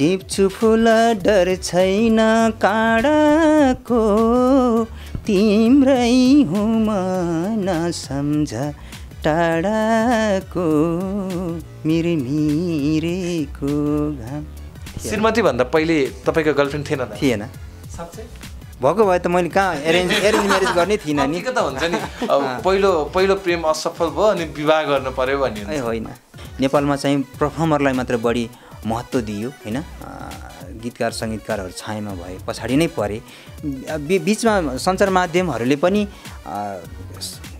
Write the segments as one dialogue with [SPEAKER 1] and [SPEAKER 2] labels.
[SPEAKER 1] टिप्छु फुल डर छैन काँडाको। तिम्रै हुँ म नसम्झ टाढाको। मिरमिरेको घाम।
[SPEAKER 2] श्रीमतीभन्दा पहिले तपाईँको गर्लफ्रेन्ड थिएन
[SPEAKER 1] थिएन? भएको भए त मैले कहाँ एरेन्ज एरेन्ज म्यारेज गर्ने थिइनँ नि।
[SPEAKER 2] त हुन्छ नि? अब पहिलो पहिलो प्रेम असफल भयो अनि विवाह गर्नु पर्यो भन्ने
[SPEAKER 1] ए होइन। नेपालमा चाहिँ पर्फर्मरलाई मात्र बढी महत्त्व दियो होइन? गीतकार सङ्गीतकारहरू छायामा भए पछाडि नै परे। बि- बिचमा सञ्चार माध्यमहरूले पनि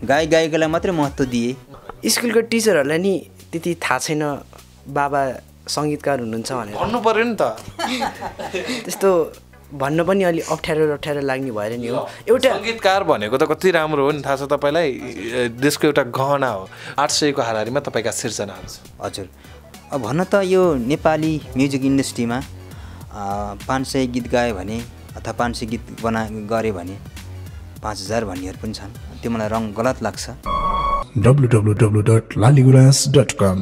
[SPEAKER 1] गायक गायिकालाई मात्रै महत्त्व दिए।
[SPEAKER 3] स्कुलको टिचरहरूलाई नि त्यति थाहा छैन बाबा सङ्गीतकार हुनुहुन्छ भनेर।
[SPEAKER 2] भन्नु पर्यो नि त।
[SPEAKER 3] त्यस्तो भन्न पनि अलि अप्ठ्यारो अप्ठ्यारो लाग्ने भएर नि हो। एउटा
[SPEAKER 2] सङ्गीतकार भनेको त कति राम्रो हो नि थाहा छ तपाईँलाई? देशको एउटा गहना हो। आठ सयको हाराहारीमा तपाईँका सिर्जनाहरू छ।
[SPEAKER 1] हजुर। अब भन्न त यो नेपाली म्युजिक इन्डस्ट्रीमा पाँच सय गीत गायो भने अथवा पाँच सय गीत बना गऱ्यो भने पाँच हजार भन्नेहरू पनि छन्। त्यो मलाई रङ गलत लाग्छ।
[SPEAKER 4] www.laliguras.com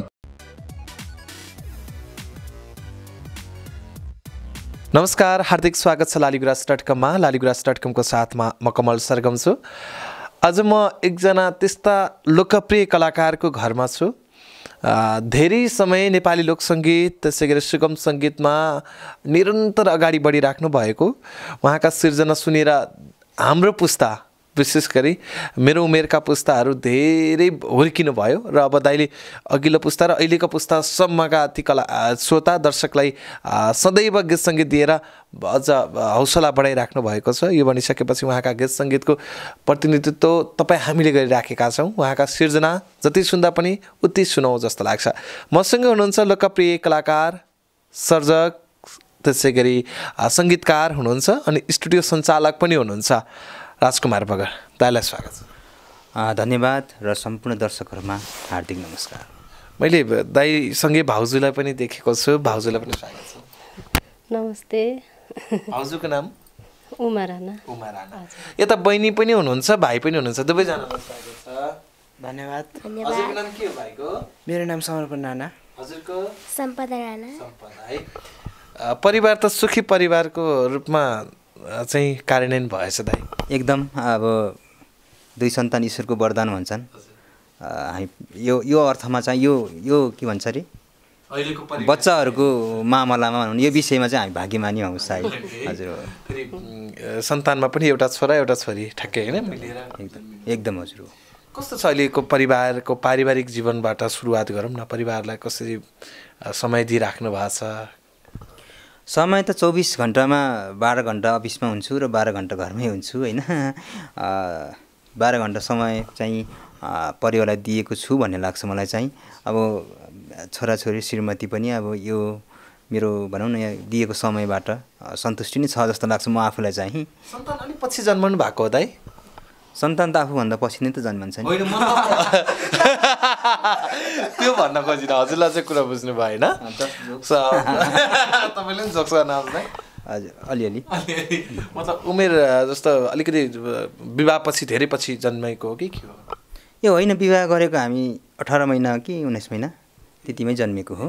[SPEAKER 2] नमस्कार हार्दिक स्वागत छ लालीगुराज डट कममा। लालीगुराज डट कमको साथमा म कमल सरगम छु। आज म एकजना त्यस्ता लोकप्रिय कलाकारको घरमा छु। धेरै समय नेपाली लोकसङ्गीत त्यसै गरी सुगम सङ्गीतमा निरन्तर अगाडि बढिराख्नु भएको उहाँका सिर्जना सुनेर हाम्रो पुस्ता विशेष गरी मेरो उमेरका पुस्ताहरू धेरै हुर्किनु भयो र अब दाइले अघिल्लो पुस्ता र अहिलेको पुस्तासम्मका ती कला श्रोता दर्शकलाई सदैव गीत सङ्गीत दिएर अझ हौसला बढाइराख्नु भएको छ। यो भनिसकेपछि उहाँका गीत सङ्गीतको प्रतिनिधित्व तपाईँ हामीले गरिराखेका छौँ। उहाँका सिर्जना जति सुन्दा पनि उति सुनौ जस्तो लाग्छ। मसँग हुनुहुन्छ लोकप्रिय कलाकार सर्जक त्यसै गरी सङ्गीतकार हुनुहुन्छ अनि स्टुडियो सञ्चालक पनि हुनुहुन्छ। राजकुमार बगर दाइलाई स्वागत। छ
[SPEAKER 1] धन्यवाद र सम्पूर्ण दर्शकहरूमा हार्दिक नमस्कार।
[SPEAKER 2] मैले दाईसँगै भाउजूलाई पनि देखेको छु। भाउजूलाई पनि स्वागत छ।
[SPEAKER 5] नमस्ते।
[SPEAKER 2] भाउजूको नाम?
[SPEAKER 5] उमा राणा।
[SPEAKER 2] उमा राणा। यता बहिनी पनि हुनुहुन्छ भाइ पनि हुनुहुन्छ दुवैजनालाई स्वागत छ।
[SPEAKER 3] धन्यवाद।
[SPEAKER 2] हजुरको नाम के हो भाइको?
[SPEAKER 3] मेरो नाम समर्पण राणा।
[SPEAKER 2] हजुरको?
[SPEAKER 6] सम्पदा राणा।
[SPEAKER 2] सम्पदा है। परिवार त सुखी परिवारको रूपमा चाहिँ कार्यान्वयन भएछ दाइ।
[SPEAKER 1] एकदम अब दुई सन्तान ईश्वरको वरदान भन्छन्। हामी यो यो अर्थमा चाहिँ यो यो के भन्छ अरे?
[SPEAKER 2] अहिलेको
[SPEAKER 1] बच्चाहरूको मामलामा भनौँ यो विषयमा चाहिँ हामी भाग्यमानी हौँ सायद। हजुर
[SPEAKER 2] सन्तानमा पनि एउटा छोरा एउटा छोरी ठ्याक्कै होइन मिलेर
[SPEAKER 1] एकदम एकदम हजुर हो।
[SPEAKER 2] कस्तो छ अहिलेको परिवारको पारिवारिक जीवनबाट सुरुवात गरौँ न? परिवारलाई कसरी समय दिइराख्नु भएको छ?
[SPEAKER 1] समय त चौबिस घन्टामा बाह्र घन्टा अफिसमा हुन्छु र बाह्र घन्टा घरमै हुन्छु होइन? बाह्र घन्टा समय चाहिँ परिवारलाई दिएको छु भन्ने लाग्छ मलाई चाहिँ। अब छोराछोरी श्रीमती पनि अब यो मेरो भनौँ न यहाँ दिएको समयबाट सन्तुष्टि नै छ जस्तो लाग्छ म आफूलाई चाहिँ।
[SPEAKER 2] सन्तान अलिक पछि जन्मनु भएको हो दाइ?
[SPEAKER 1] सन्तान त आफूभन्दा पछि नै त जन्मन्छ नि।
[SPEAKER 2] त्यो भन्न खोजिनँ हजुरलाई चाहिँ कुरा बुझ्नु भयो होइन तपाईँले पनि
[SPEAKER 1] हजुर अलिअलि।
[SPEAKER 2] मतलब उमेर जस्तो अलिकति अ, विवाहपछि धेरै पछि जन्मेको हो कि के हो?
[SPEAKER 1] यो होइन विवाह गरेको हामी अठार महिना कि उन्नाइस महिना त्यतिमै जन्मेको हो।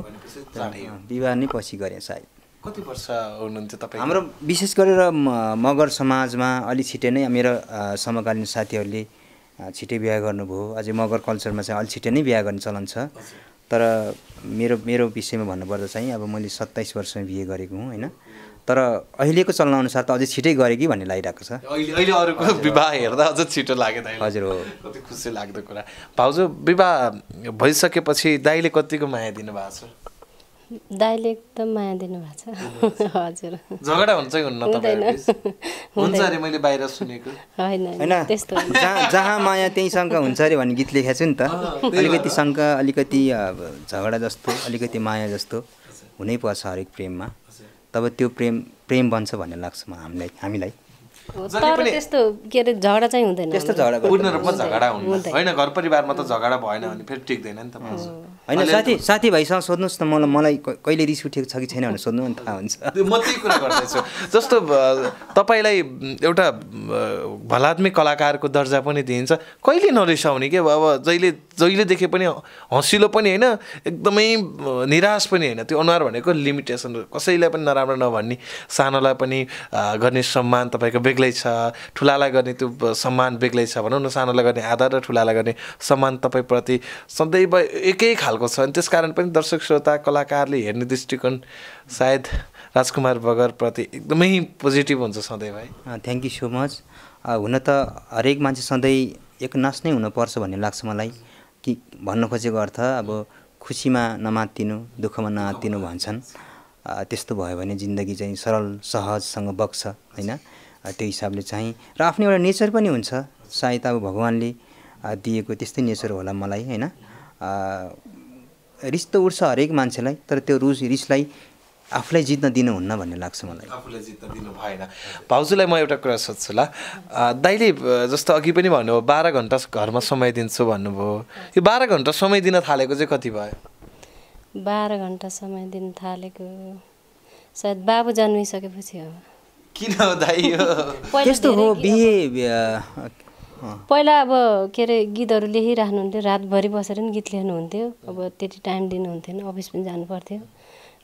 [SPEAKER 1] विवाह नै पछि गरेँ सायद।
[SPEAKER 2] कति वर्ष हुनुहुन्थ्यो तपाईँ?
[SPEAKER 1] हाम्रो विशेष गरेर म- मगर समाजमा अलि छिटै नै मेरो समकालीन साथीहरूले छिटै बिहा गर्नुभयो। अझै मगर कल्चरमा चाहिँ अलि छिटै नै बिहा गर्ने चलन छ। तर मेरो मेरो विषयमा भन्नुपर्दा चाहिँ अब मैले सत्ताइस वर्षमा बिहे गरेको हुँ होइन? तर अहिलेको चलनअनुसार त अझै छिटै गरेँ कि भन्ने लागिरहेको छ।
[SPEAKER 2] अहिले अहिले अरूको विवाह हेर्दा अझ छिटो लाग्यो दाइ
[SPEAKER 1] हजुर हो।
[SPEAKER 2] कति खुसी लाग्दो कुरा। भाउजू विवाह भइसकेपछि दाइले कतिको माया दिनुभएको छ?
[SPEAKER 5] दाइले एकदम माया दिनुभएको छ। हजुर।
[SPEAKER 2] झगडा हुन्छ कि हुन्न हुन्छ अरे मैले बाहिर सुनेको।
[SPEAKER 5] होइन त्यस्तो।
[SPEAKER 1] जहाँ जहाँ माया त्यहीँ शङ्का हुन्छ अरे भन्ने गीत लेखेको छु नि त। अलिकति शङ्का अलिकति झगडा जस्तो अलिकति माया जस्तो हुनैपर्छ हरेक प्रेममा। तब त्यो प्रेम प्रेम बन्छ भन्ने लाग्छ म हामीलाई हामीलाई।
[SPEAKER 5] तर त्यस्तो के अरे झगडा चाहिँ हुँदैन
[SPEAKER 1] त्यस्तो
[SPEAKER 5] हाम्रो।
[SPEAKER 1] झगडा
[SPEAKER 2] पूर्ण रूपमा झगडा हुन्न।
[SPEAKER 5] हुँदैन।
[SPEAKER 2] होइन घर परिवारमा त झगडा भएन भने फेरि टिक्दैन नि त
[SPEAKER 1] होइन साथी साथीभाइसँग सोध्नुहोस् न मलाई मलाई कहिले रिस उठेको छ कि छैन भनेर सोध्नु अनि थाहा हुन्छ।
[SPEAKER 2] म त्यही कुरा गर्दैछु। जस्तो तपाईँलाई एउटा भलात्मिक कलाकारको दर्जा पनि दिइन्छ। कहिले नरिसाउने के? अब जहिले जहिले देखे पनि हँसिलो पनि होइन एकदमै निराश पनि होइन। त्यो अनुहार भनेको लिमिटेसन कसैलाई पनि नराम्रो नभन्ने सानोलाई पनि गर्ने सम्मान तपाईँको बेग्लै छ ठुलालाई गर्ने त्यो सम्मान बेग्लै छ भनौँ न सानोलाई गर्ने आदर र ठुलालाई गर्ने सम्मान तपाईँप्रति सदैव एकै खालको छ। अनि त्यस कारण पनि दर्शक श्रोता कलाकारले हेर्ने दृष्टिकोण सायद राजकुमार बगरप्रति एकदमै पोजिटिभ हुन्छ सधैँ भाइ।
[SPEAKER 1] थ्याङ्क यू सो मच हुन त हरेक मान्छे सधैँ एक नाच नै हुनुपर्छ भन्ने लाग्छ मलाई। कि भन्न खोजेको अर्थ अब खुसीमा नमात्तिनु दुःखमा नआत्तिनु भन्छन्। त्यस्तो भयो भने जिन्दगी चाहिँ सरल सहजसँग बग्छ होइन? त्यो हिसाबले चाहिँ र आफ्नो एउटा नेचर पनि हुन्छ। सायद अब भगवान्ले दिएको त्यस्तै नेचर होला मलाई होइन? अ, रिस त उठ्छ हरेक मान्छेलाई तर त्यो रुस रिसलाई आफूलाई जित्न दिनुहुन्न भन्ने लाग्छ मलाई।
[SPEAKER 2] आफूले जित्न दिनु भएन। भाउजूलाई म एउटा कुरा सोध्छु ल। दाइले जस्तो अघि पनि भन्नुभयो बाह्र घन्टा घरमा समय दिन्छु भन्नुभयो। यो बाह्र घन्टा समय दिन थालेको चाहिँ कति भयो?
[SPEAKER 5] बाह्र घन्टा समय दिन थालेको सायद बाबु जन्मिसकेपछि हो।
[SPEAKER 2] किन हो दाइ यो
[SPEAKER 5] पहिला
[SPEAKER 1] त्यस्तो हो
[SPEAKER 5] पहिला अब के अरे गीतहरू लेखिराख्नुहुन्थ्यो रातभरि बसेर पनि गीत लेख्नुहुन्थ्यो। अब त्यति टाइम दिनुहुन्थेन अफिस पनि जानु पर्थ्यो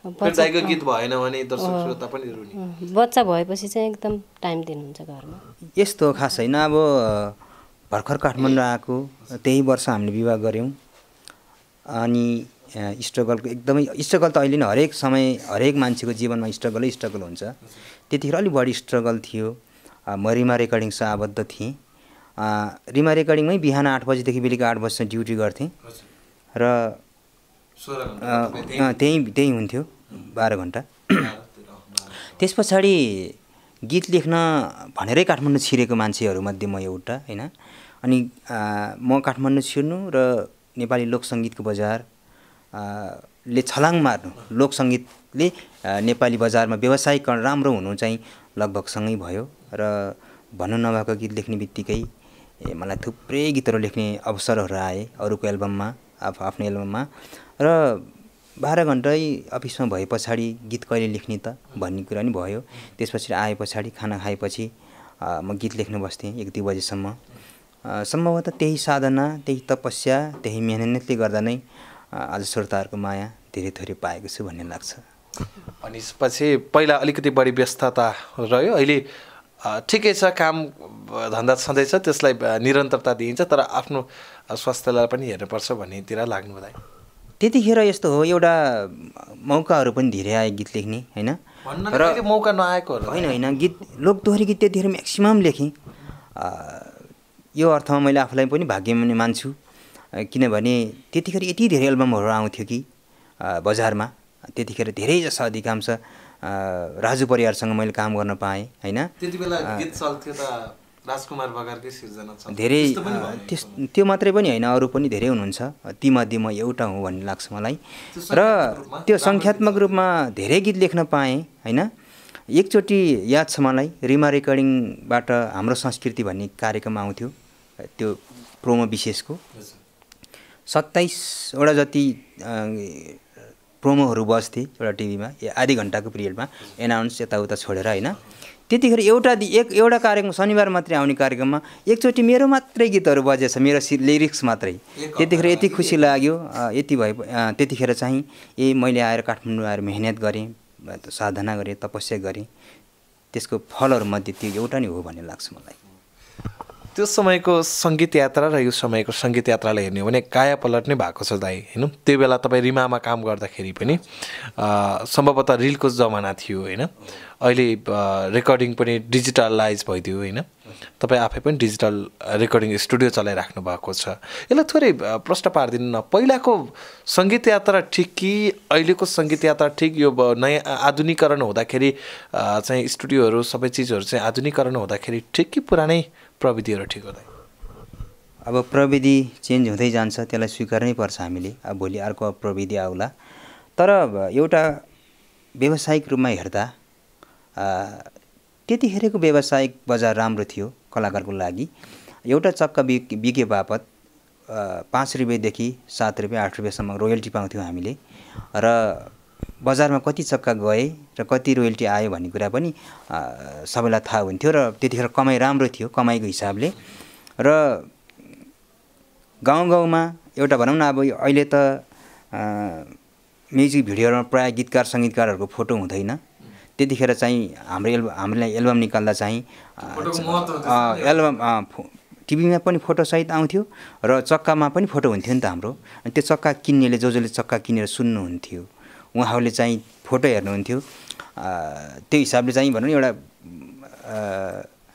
[SPEAKER 5] अब
[SPEAKER 2] फेरि
[SPEAKER 5] बच्चा
[SPEAKER 2] दाइको गीत भएन भने दर्शक श्रोता पनि रुने
[SPEAKER 5] अँ, बच्चा भएपछि चाहिँ एकदम टाइम दिनुहुन्छ घरमा।
[SPEAKER 1] यस्तो खास होइन अब भर्खर काठमाडौँ आएको त्यही वर्ष हामीले विवाह गऱ्यौँ। अनि स्ट्रगलको एकदमै स्ट्रगल त अहिले नै हरेक समय हरेक मान्छेको जीवनमा स्ट्रगलै स्ट्रगल हुन्छ। त्यतिखेर अलिक बढी स्ट्रगल थियो। म रिमा रेकर्डिङसँग आबद्ध थिएँ। रिमा रेकर्डिङमै बिहान आठ बजीदेखि बेलुका आठ बजीसम्म ड्युटी गर्थेँ। र त्यहीँ त्यहीँ हुन्थ्यो बाह्र घन्टा। त्यस पछाडि गीत लेख्न भनेरै काठमाडौँ छिरेको मान्छेहरूमध्ये म एउटा होइन? अनि म काठमाडौँ छिर्नु र नेपाली लोकसङ्गीतको बजार ले छलाङ मार्नु लोकसङ्गीतले आ, नेपाली बजारमा व्यवसायीकरण राम्रो हुनु चाहिँ लगभग सँगै भयो र भन्नु नभएको गीत लेख्ने बित्तिकै मलाई थुप्रै गीतहरू लेख्ने अवसरहरू आए अरूको एल्बममा आफ आफ्नो एल्बममा। र बाह्र घन्टै अफिसमा भए पछाडि गीत कहिले लेख्ने त भन्ने कुरा नि भयो। त्यस पछाडि आए पछाडि खाना खाएपछि म गीत लेख्न बस्थेँ एक दुई बजीसम्म। सम्भवतः त्यही साधना त्यही तपस्या त्यही मेहनतले गर्दा नै आज श्रोताहरूको माया धेरै थोरै पाएको छु भन्ने लाग्छ।
[SPEAKER 2] अनि पछि पहिला अलिकति बढी व्यस्तता रह्यो। अहिले ठिकै छ काम धन्दा छँदैछ त्यसलाई निरन्तरता दिइन्छ तर आफ्नो स्वास्थ्यलाई पनि हेर्नुपर्छ भन्नेतिर लाग्नु दाइ
[SPEAKER 1] त्यतिखेर यस्तो हो एउटा मौकाहरू पनि धेरै आए गीत लेख्ने होइन?
[SPEAKER 2] कहिले मौका नआएकोहरू
[SPEAKER 1] होइन होइन गीत लोकदोहोरी गीत त्यतिखेर म्याक्सिमम् लेखेँ। यो अर्थमा मैले आफूलाई पनि भाग्यमानी मान्छु। किनभने त्यतिखेर यति धेरै एल्बमहरू आउँथ्यो कि बजारमा। त्यतिखेर धेरै जसो अधिकांश राजु परिवारसँग मैले काम गर्न पाएँ होइन? धेरै त्यस त्यो मात्रै पनि होइन अरू पनि धेरै हुनुहुन्छ। तीमध्ये म एउटा हुँ भन्ने लाग्छ मलाई। र त्यो सङ्ख्यात्मक रूपमा धेरै गीत लेख्न पाएँ होइन? एकचोटि याद छ मलाई रिमा रेकर्डिङबाट हाम्रो संस्कृति भन्ने कार्यक्रम आउँथ्यो त्यो प्रोमो विशेषको। सत्ताइसवटा जति प्रोमोहरू बज्थे एउटा टिभीमा आधी घन्टाको पिरियडमा एनाउन्स यताउता छोडेर होइन। त्यतिखेर एउटा एक एउटा कार्यक्रम शनिबार मात्रै आउने कार्यक्रममा एकचोटि मेरो मात्रै गीतहरू बजेछ मेरो सि लिरिक्स मात्रै। त्यतिखेर यति खुसी लाग्यो यति भए त्यतिखेर चाहिँ ए मैले आएर काठमाडौँ आएर मेहनत गरेँ साधना गरेँ तपस्या गरेँ। त्यसको फलहरूमध्ये त्यो एउटा नै हो भन्ने लाग्छ मलाई।
[SPEAKER 2] त्यो समयको सङ्गीत यात्रा र यो समयको सङ्गीत यात्रालाई हेर्ने हो भने काया पलट नै भएको छ दाइ होइन? त्यो बेला तपाईँ रिमामा काम गर्दाखेरि पनि सम्भवतः रिलको जमाना थियो होइन? अहिले रेकर्डिङ पनि डिजिटलाइज भइदियो होइन? तपाईँ आफै पनि डिजिटल रेकर्डिङ स्टुडियो चलाइराख्नु भएको छ। यसलाई थोरै प्रश्न पारिदिनु न। पहिलाको सङ्गीत यात्रा ठिक कि अहिलेको सङ्गीत यात्रा ठिक? यो नयाँ आधुनिकरण हुँदाखेरि चाहिँ स्टुडियोहरू सबै चिजहरू चाहिँ आधुनिकरण हुँदाखेरि ठिक कि पुरानै प्रविधिहरू ठिक हुँदै
[SPEAKER 1] अब प्रविधि चेन्ज हुँदै जान्छ त्यसलाई स्वीकार्नै पर्छ हामीले। अब भोलि अर्को प्रविधि आउला। तर एउटा व्यावसायिक रूपमा हेर्दा त्यतिखेरको व्यावसायिक बजार राम्रो थियो कलाकारको लागि। एउटा चक्का बिक बिके बापत पाँच रुपियाँदेखि सात रुपियाँ आठ रुपियाँसम्म रोयल्टी पाउँथ्यौँ हामीले। र बजारमा कति चक्का गए र कति रोयल्टी आयो भन्ने कुरा पनि सबैलाई थाहा हुन्थ्यो र त्यतिखेर कमाइ राम्रो थियो कमाइको हिसाबले। र गाउँ गाउँमा एउटा भनौँ न अब अहिले त म्युजिक भिडियोहरूमा प्रायः गीतकार सङ्गीतकारहरूको फोटो हुँदैन। त्यतिखेर चाहिँ हाम्रो एल्ब हामीलाई एल्बम निकाल्दा चाहिँ एल्बम टिभीमा पनि फोटोसहित आउँथ्यो र चक्कामा पनि फोटो हुन्थ्यो नि त हाम्रो। अनि त्यो चक्का किन्नेले जो जसले चक्का किनेर सुन्नुहुन्थ्यो। उहाँहरूले चाहिँ फोटो हेर्नुहुन्थ्यो। त्यो हिसाबले चाहिँ भनौँ न एउटा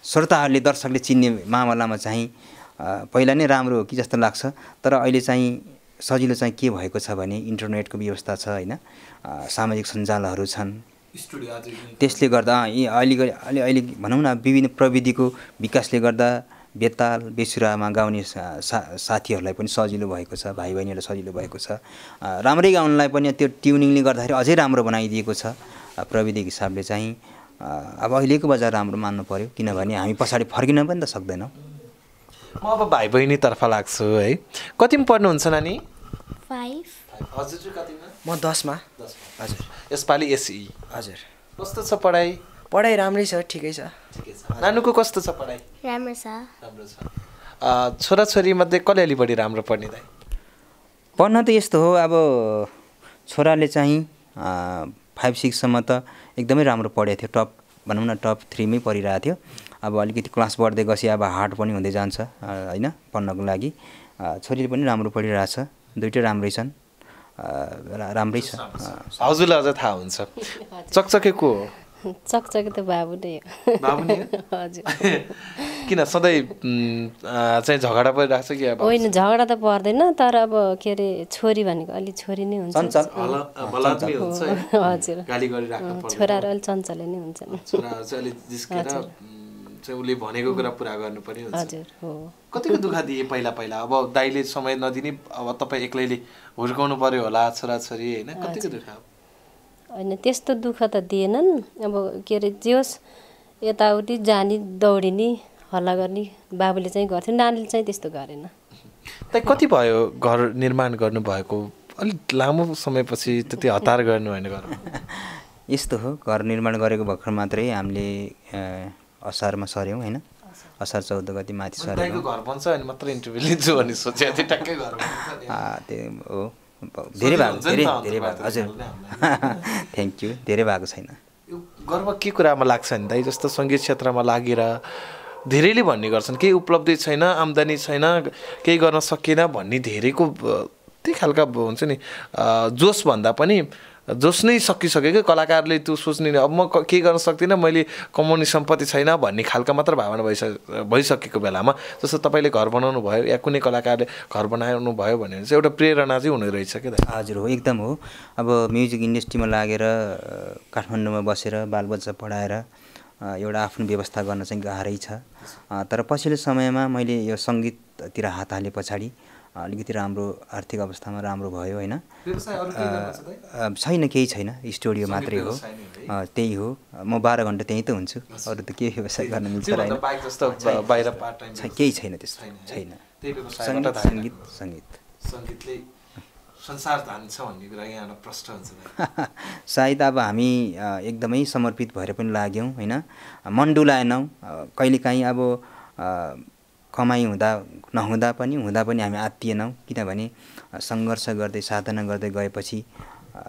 [SPEAKER 1] श्रोताहरूले दर्शकले चिन्ने मामलामा चाहिँ पहिला नै राम्रो हो कि जस्तो लाग्छ। तर अहिले चाहिँ सजिलो चाहिँ के भएको छ भने इन्टरनेटको व्यवस्था छ होइन? सामाजिक सञ्जालहरू छन्। त्यसले गर्दा अहिले अहिले अहिले भनौँ न विभिन्न प्रविधिको विकासले गर्दा बेताल बेसुरामा गाउने सा साथीहरूलाई पनि सजिलो भएको छ भाइ बहिनीहरूलाई सजिलो भएको छ। राम्रै गाउनलाई पनि त्यो ट्युनिङले गर्दाखेरि अझै राम्रो बनाइदिएको छ। प्रविधिको हिसाबले चाहिँ अब अहिलेको बजार राम्रो मान्नु पऱ्यो किनभने हामी पछाडि फर्किन पनि त सक्दैनौँ।
[SPEAKER 2] म अब भाइ बहिनीतर्फ लाग्छु है। कतिमा पढ्नुहुन्छ नानी?
[SPEAKER 4] फाइभ।
[SPEAKER 2] हजुर
[SPEAKER 3] म दसमा।
[SPEAKER 2] हजुर। यसपालि एसई।
[SPEAKER 3] हजुर।
[SPEAKER 2] कस्तो छ पढाइ?
[SPEAKER 3] पढाइ राम्रै छ ठिकै छ।
[SPEAKER 2] नानुको कस्तो छ पढाइ?
[SPEAKER 4] राम्रो छ।
[SPEAKER 2] राम्रो छ। छोराछोरीमध्ये कसले अलि बढी राम्रो पढ्ने दाइ?
[SPEAKER 1] पढ्न त यस्तो हो अब छोराले चाहिँ फाइभ सिक्ससम्म त एकदमै राम्रो पढेको थियो। टप भनौँ न टप थ्रीमै पढिरहेको थियो। अब अलिकति क्लास बढ्दै गएपछि अब हार्ड पनि हुँदै जान्छ होइन पढ्नको लागि। छोरीले पनि राम्रो पढिरहेछ। दुइटै राम्रै छन्। राम्रै छ।
[SPEAKER 2] हजुरलाई अझ थाहा हुन्छ। चकचके को हो?
[SPEAKER 5] चकचके त बाबु नै हो।
[SPEAKER 2] बाबु नि हो?
[SPEAKER 5] हजुर।
[SPEAKER 2] किन सधैँ चाहिँ झगडा परिरहेको छ कि अब?
[SPEAKER 5] होइन झगडा त पर्दैन तर अब के अरे छोरी भनेको अलि छोरी नै हुन्छ।
[SPEAKER 2] हुन्छ?
[SPEAKER 5] हजुर। छोराहरू अलिक चञ्चले नै हुन्छन्
[SPEAKER 2] अलिक चाहिँ उसले भनेको कुरा पुरा गर्नुपर्ने हुन्छ।
[SPEAKER 5] हजुर हो।
[SPEAKER 2] कतिको दुःख दिए पहिला पहिला? अब दाइले समय नदिने अब तपाईँ एक्लैले हुर्काउनु पर्यो होला छोराछोरी होइन? कतिको दुःख
[SPEAKER 5] होइन त्यस्तो दुःख त दिएनन्। अब के अरे जे होस् यताउति जाने दौडिने हल्ला गर्ने बाबुले चाहिँ गर्थ्यो। नानीले चाहिँ त्यस्तो गरेन।
[SPEAKER 2] त कति भयो घर निर्माण गर्नुभएको? अलिक लामो समयपछि त्यति हतार गर्नु होइन घर।
[SPEAKER 1] यस्तो हो घर निर्माण गरेको भर्खर मात्रै हामीले असारमा सर्यौँ होइन? असार चौध गति माथि सरेको
[SPEAKER 2] घर बन्छ अनि मात्र इन्टरभ्यू लिन्छु भन्ने सोचेको थिएँ टक्कै घर
[SPEAKER 1] त्यो हो। धेरै भएको धेरै धेरै भएको हजुर थ्याङ्क यू धेरै भएको छैन
[SPEAKER 2] यो गर्व के कुरामा लाग्छ नि दाइ जस्तो सङ्गीत क्षेत्रमा लागेर धेरैले भन्ने गर्छन्। केही उपलब्धि छैन आम्दानी छैन केही गर्न सकिएन भन्ने धेरैको त्यही खालका हुन्छ नि जोस भन्दा पनि जोस नै सकिसक्यो कि कलाकारले त्यो सोच्ने अब म क- गर्न सक्दिनँ? मैले कमाउने सम्पत्ति छैन भन्ने खालका मात्र भावना भइस भइसकेको बेलामा। जस्तो तपाईँले घर बनाउनु भयो या कुनै कलाकारले घर बनाउनु भयो भने चाहिँ एउटा प्रेरणा चाहिँ हुने रहेछ क्या
[SPEAKER 1] हजुर हो एकदम हो। अब म्युजिक इन्डस्ट्रीमा लागेर काठमाडौँमा बसेर बालबच्चा पढाएर एउटा आफ्नो व्यवस्था गर्न चाहिँ गाह्रै छ। तर पछिल्लो समयमा मैले यो सङ्गीततिर हात हाले पछाडि अलिकति राम्रो आर्थिक अवस्थामा राम्रो भयो होइन? छैन केही छैन। स्टुडियो मात्रै हो। त्यही हो। म बाह्र घन्टा त्यहीँ त हुन्छु। अरू त के व्यवसाय गर्न मिल्छ केही छैन त्यस्तो।
[SPEAKER 2] छैन,
[SPEAKER 1] सङ्गीत सङ्गीत
[SPEAKER 2] हुन्छ।
[SPEAKER 1] सायद अब हामी एकदमै समर्पित भएर पनि लाग्यौँ होइन? मन डुलाएनौँ कहिलेकाहीँ अब कमाइ हुँदा नहुँदा पनि हुँदा पनि हामी आत्तिएनौँ किनभने सङ्घर्ष गर्दै साधना गर्दै गएपछि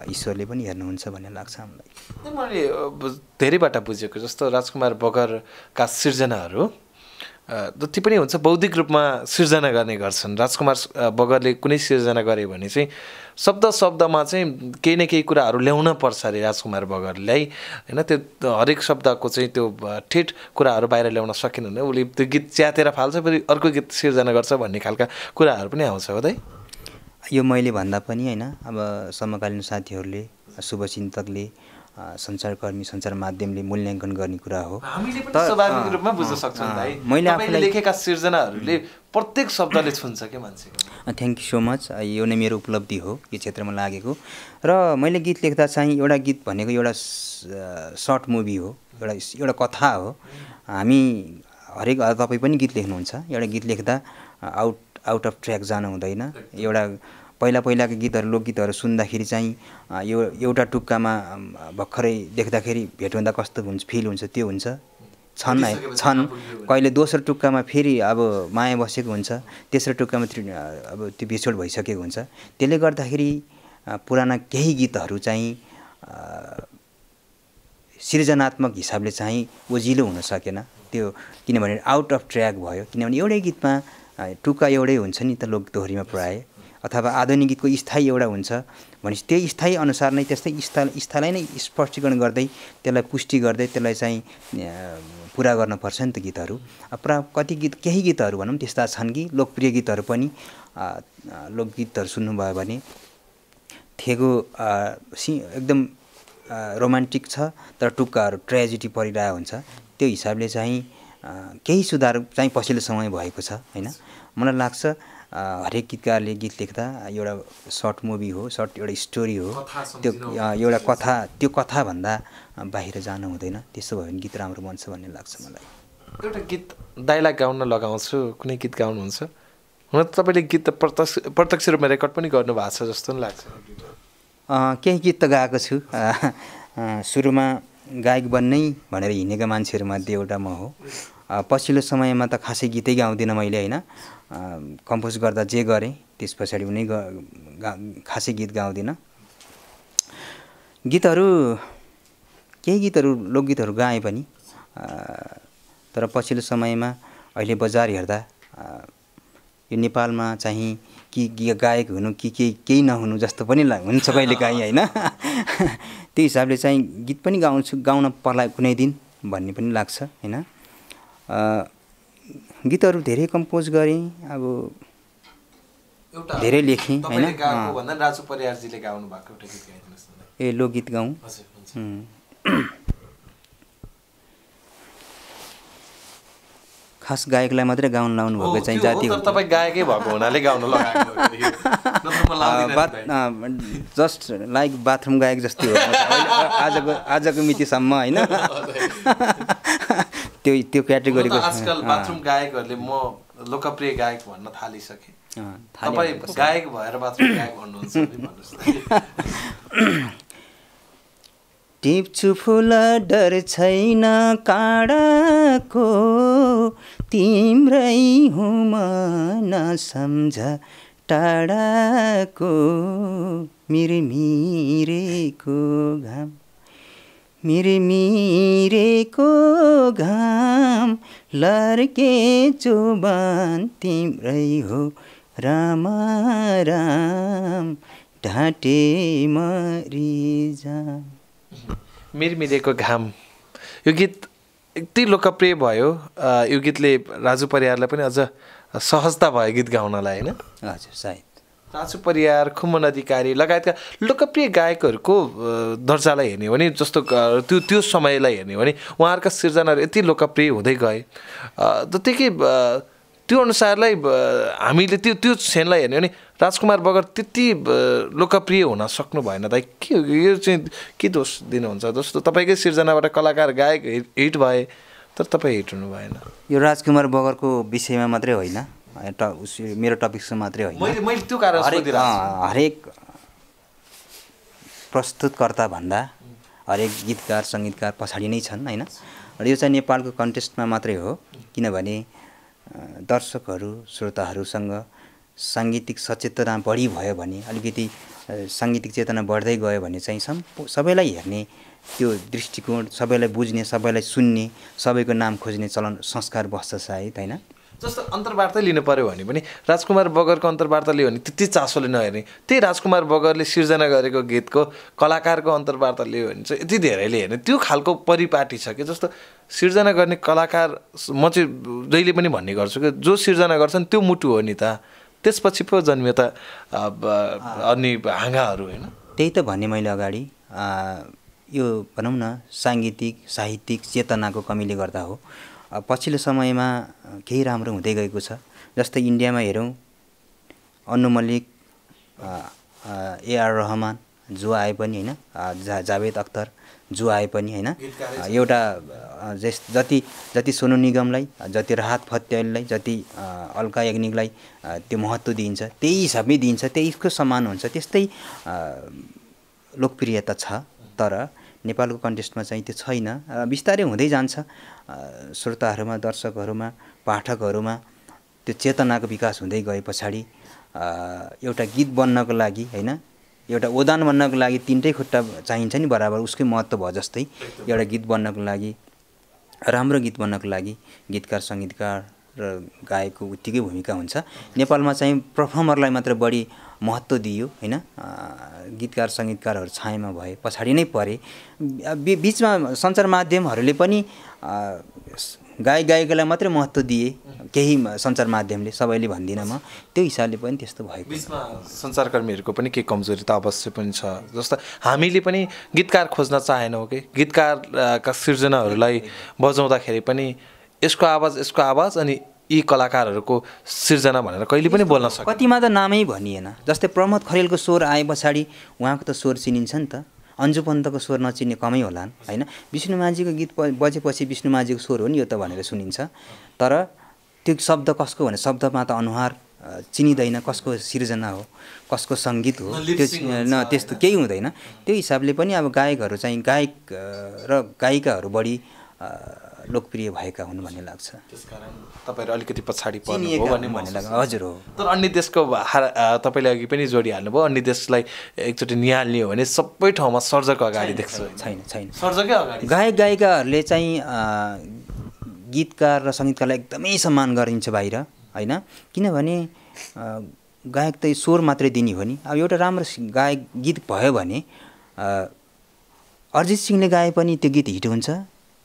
[SPEAKER 1] ईश्वरले पनि हेर्नुहुन्छ भन्ने लाग्छ हामीलाई।
[SPEAKER 2] मैले धेरैबाट बुझेको जस्तो राजकुमार बगरका सिर्जनाहरू जति पनि हुन्छ बौद्धिक रूपमा सिर्जना गर्ने गर्छन्। राजकुमार बगरले कुनै सिर्जना गरे भने चाहिँ शब्द शब्दमा चाहिँ केही न केही कुराहरू ल्याउन पर्छ अरे राजकुमार बगरलाई। होइन त्यो हरेक शब्दको चाहिँ त्यो ठेट कुराहरू बाहिर ल्याउन सकेन भने उसले त्यो गीत च्यातेर फाल्छ फेरि अर्को गीत सिर्जना गर्छ भन्ने खालका कुराहरू पनि आउँछ हो दाइ।
[SPEAKER 1] यो मैले भन्दा पनि होइन अब समकालीन साथीहरूले शुभचिन्तकले सञ्चारकर्मी सञ्चार माध्यमले मूल्याङ्कन गर्ने कुरा हो।
[SPEAKER 2] हामीले पनि स्वाभाविक रूपमा बुझ्न सक्छौँ
[SPEAKER 1] मैले आफूलाई
[SPEAKER 2] लेखेका सिर्जनाहरूले प्रत्येक शब्दले छुन्छ क्या मान्छेको।
[SPEAKER 1] थ्याङ्क यू सो मच यो नै मेरो उपलब्धि हो यो क्षेत्रमा लागेको। र मैले गीत लेख्दा चाहिँ एउटा गीत भनेको एउटा सर्ट मुभी हो एउटा एउटा कथा हो। हामी हरेक तपाईँ पनि गीत लेख्नुहुन्छ। एउटा गीत लेख्दा आउट आउट अफ ट्र्याक जानु हुँदैन। एउटा पहिला पहिलाको गीतहरू लोकगीतहरू सुन्दाखेरि चाहिँ यो एउटा टुक्कामा भर्खरै देख्दाखेरि भेट हुँदा कस्तो हुन्छ फिल हुन्छ त्यो हुन्छ। छन् है छन्। कहिले दोस्रो टुक्कामा फेरि अब माया बसेको हुन्छ तेस्रो टुक्कामा अब त्यो बिछोड भइसकेको हुन्छ। त्यसले गर्दाखेरि पुराना केही गीतहरू चाहिँ सृजनात्मक हिसाबले चाहिँ ओजिलो हुन सकेन। त्यो किनभने आउट अफ ट्र्याक भयो। किनभने एउटै गीतमा टुक्का एउटै हुन्छ नि त लोक दोहोरीमा प्राय। अथवा आधुनिक गीतको स्थायी एउटा हुन्छ। भनेपछि त्यही स्थायी अनुसार नै त्यस्तै स्थान स्थायीलाई नै स्पष्टीकरण गर्दै त्यसलाई पुष्टि गर्दै त्यसलाई चाहिँ पुरा गर्नुपर्छ नि त गीतहरू। प्रा कति गीत केही गीतहरू भनौँ त्यस्ता छन् कि लोकप्रिय गीतहरू पनि। लोकगीतहरू सुन्नुभयो भने थेगो सि एकदम रोमान्टिक छ तर टुक्काहरू ट्रेजेडी परिरहेको हुन्छ। त्यो हिसाबले चाहिँ केही सुधार चाहिँ पछिल्लो समय भएको छ होइन? मलाई लाग्छ हरेक गीतकारले गीत लेख्दा एउटा सर्ट मुभी हो सर्ट एउटा स्टोरी हो। त्यो एउटा कथा त्यो कथाभन्दा बाहिर जानु हुँदैन। त्यसो भयो भने गीत राम्रो बन्छ भन्ने लाग्छ मलाई।
[SPEAKER 2] एउटा गीत दाइलाई गाउन लगाउँछु कुनै गीत गाउनुहुन्छ? हुन त तपाईँले गीत त प्रत्यक्ष प्रत्यक्ष रूपमा रेकर्ड पनि गर्नुभएको छ जस्तो पनि लाग्छ।
[SPEAKER 1] केही गीत त गाएको छु। सुरुमा गायक बन्नै भनेर हिँडेका मान्छेहरूमध्ये एउटा म हो। पछिल्लो समयमा त खासै गीतै गाउँदिनँ मैले होइन। कम्पोज गर्दा जे गरेँ त्यस पछाडि उनी खासै गीत गाउँदिनँ। गीतहरू केही गीतहरू लोकगीतहरू गाएँ पनि। तर पछिल्लो समयमा अहिले बजार हेर्दा यो नेपालमा चाहिँ कि गायक हुनु कि केही केही नहुनु जस्तो पनि हुन्छ कहिले काहीँ होइन? त्यो हिसाबले चाहिँ गीत पनि गाउँछु गाउन पर्ला कुनै दिन भन्ने पनि लाग्छ होइन? गीतहरू धेरै कम्पोज गरेँ अब धेरै लेखेँ होइन? ए लोकगीत गाउँ। खास गायकलाई मात्रै गाउन लाउनु भएको चाहिँ जाति
[SPEAKER 2] गायकै भएको हुनाले गाउन।
[SPEAKER 1] जस्ट लाइक बाथरुम गायक जस्तै हो। आजको आजको मितिसम्म होइन? त्यो त्यो क्याटेगोरीको
[SPEAKER 2] आजकल बाथरुम गायकहरूले म लोकप्रिय गायक भन्न थालिसकेँ। तपाईँ गायक भएर बाथरुम गायक भन्नुहुन्छ।
[SPEAKER 1] टिप्छु फुल डर छैन काँडाको तिम्रै हुँ म नसम्झ टाढाको मिरमिरेको घाम। मिरमिरेको घाम लर्के चुबान तिम्रै हो रामा राम ढाँटे मरिजाम
[SPEAKER 2] मिरमिरेको घाम। यो गीत यति लोकप्रिय भयो। यो गीतले राजु परियारलाई पनि अझ सहजता भयो गीत गाउनलाई होइन?
[SPEAKER 1] हजुर सायद।
[SPEAKER 2] राजु परियार खुम्मन अधिकारी लगायतका लोकप्रिय गायकहरूको दर्जालाई हेर्ने हो भने जस्तो त्यो त्यो समयलाई हेर्ने हो भने उहाँहरूका सिर्जनाहरू यति लोकप्रिय हुँदै गए। जत्तिकै त्यो अनुसारलाई हामीले त्यो त्यो सेनलाई हेर्ने हो भने राजकुमार बगर त्यति लोकप्रिय हुन सक्नु भएन त के यो चाहिँ के दोष दिनुहुन्छ? जस्तो तपाईँकै सिर्जनाबाट कलाकार गायक हिट भए तर तपाईँ हिट हुनु भएन।
[SPEAKER 1] यो राजकुमार बगरको विषयमा मात्रै होइन। मेरो टपिकसँग मात्रै होइन। हरेक प्रस्तुतकर्ता भन्दा हरेक गीतकार सङ्गीतकार पछाडि नै छन् होइन? र यो चाहिँ नेपालको कन्टेस्टमा मात्रै हो किनभने दर्शकहरू श्रोताहरूसँग साङ्गीतिक सचेतना बढी भयो भने अलिकति साङ्गीतिक चेतना बढ्दै गयो भने चाहिँ सम्पू सबैलाई हेर्ने त्यो दृष्टिकोण सबैलाई बुझ्ने सबैलाई सुन्ने सबैको नाम खोज्ने चलन संस्कार बस्छ सायद होइन?
[SPEAKER 2] जस्तो अन्तर्वार्तै लिनु पऱ्यो भने पनि राजकुमार बगरको अन्तर्वार्ता लियो भने त्यति चासोले नहेर्ने। त्यही राजकुमार बगरले सिर्जना गरेको गीतको कलाकारको अन्तर्वार्ता लियो भने चाहिँ यति धेरैले हेर्ने। त्यो खालको परिपाटी छ कि जस्तो सिर्जना गर्ने कलाकार म चाहिँ जहिले पनि भन्ने गर्छु कि जो सिर्जना गर्छन् त्यो मुटु हो नि त। त्यसपछि पो जन्मियो त अब, अनि हाँगाहरू होइन?
[SPEAKER 1] त्यही त भने मैले अगाडि यो भनौँ न साङ्गीतिक साहित्यिक चेतनाको कमीले गर्दा हो। पछिल्लो समयमा केही राम्रो हुँदै गएको छ। जस्तै इन्डियामा हेरौँ अनु मल्लिक एआर रहमान जो आए पनि होइन जा जावेद अख्तर जो आए पनि होइन। एउटा जस जति जति सोनु निगमलाई जति राहत फतेहलाई जति अल्का याग्निकलाई त्यो महत्त्व दिइन्छ त्यही हिसाबमै दिइन्छ त्यहीको समान हुन्छ त्यस्तै लोकप्रियता छ। तर नेपालको कन्टेस्टमा चाहिँ त्यो छैन। बिस्तारै हुँदै जान्छ। श्रोताहरूमा दर्शकहरूमा पाठकहरूमा त्यो चेतनाको विकास हुँदै गए पछाडि एउटा गीत बन्नको लागि होइन? एउटा ओदान बन्नको लागि तिनटै खुट्टा चाहिन्छ नि बराबर उसकै महत्त्व भयो जस्तै। एउटा गीत बन्नको लागि राम्रो गीत बन्नको लागि गीतकार सङ्गीतकार र गायकको उत्तिकै भूमिका हुन्छ। नेपालमा चाहिँ पर्फर्मरलाई मात्र बढी महत्त्व दियो होइन? गीतकार सङ्गीतकारहरू छायामा भए पछाडि नै परे। बि बिचमा सञ्चार माध्यमहरूले पनि गायक गायिकालाई मात्रै महत्त्व दिए केही सञ्चार माध्यमले सबैले भन्दिनँ म। त्यो हिसाबले पनि त्यस्तो भएको
[SPEAKER 2] सञ्चारकर्मीहरूको पनि केही कमजोरी त अवश्य पनि छ। जस्तो हामीले पनि गीतकार खोज्न चाहेनौँ कि गीतकारका सिर्जनाहरूलाई बजाउँदाखेरि पनि यसको आवाज यसको आवाज अनि यी कलाकारहरूको सिर्जना भनेर कहिले पनि बोल्न सक्छ
[SPEAKER 1] कतिमा त नामै भनिएन। जस्तै प्रमोद खरेलको स्वर आए पछाडि उहाँको त स्वर चिनिन्छ नि त। अन्जु पन्तको स्वर नचिन्ने कमै होलान् होइन? विष्णु माझीको गीत बजेपछि विष्णु माझीको स्वर हो नि यो त भनेर सुनिन्छ। तर त्यो शब्द कसको भने शब्दमा त अनुहार चिनिँदैन कसको सिर्जना हो कसको सङ्गीत हो त्यो न त्यस्तो केही हुँदैन। त्यो हिसाबले पनि अब गायकहरू चाहिँ गायक र गायिकाहरू बढी लोकप्रिय भएका हुन् भन्ने लाग्छ।
[SPEAKER 2] त्यसकारण तपाईँहरू अलिकति पछाडि भन्ने
[SPEAKER 1] भन्ने लाग्छ। हजुर हो।
[SPEAKER 2] तर अन्य देशको तपाईँले अघि पनि जोडिहाल्नुभयो अन्य देशलाई एकचोटि निहाल्ने हो भने सबै ठाउँमा सर्जक अगाडि देख्छु
[SPEAKER 1] छैन छैन
[SPEAKER 2] सर्जकै अगाडि।
[SPEAKER 1] गायक गायिकाहरूले चाहिँ गीतकार र सङ्गीतकारलाई एकदमै सम्मान गरिन्छ बाहिर होइन? किनभने गायक त स्वर मात्रै दिने हो नि। अब एउटा राम्रो गायक गीत भयो भने अरिजित सिंहले गाए पनि त्यो गीत हिट हुन्छ।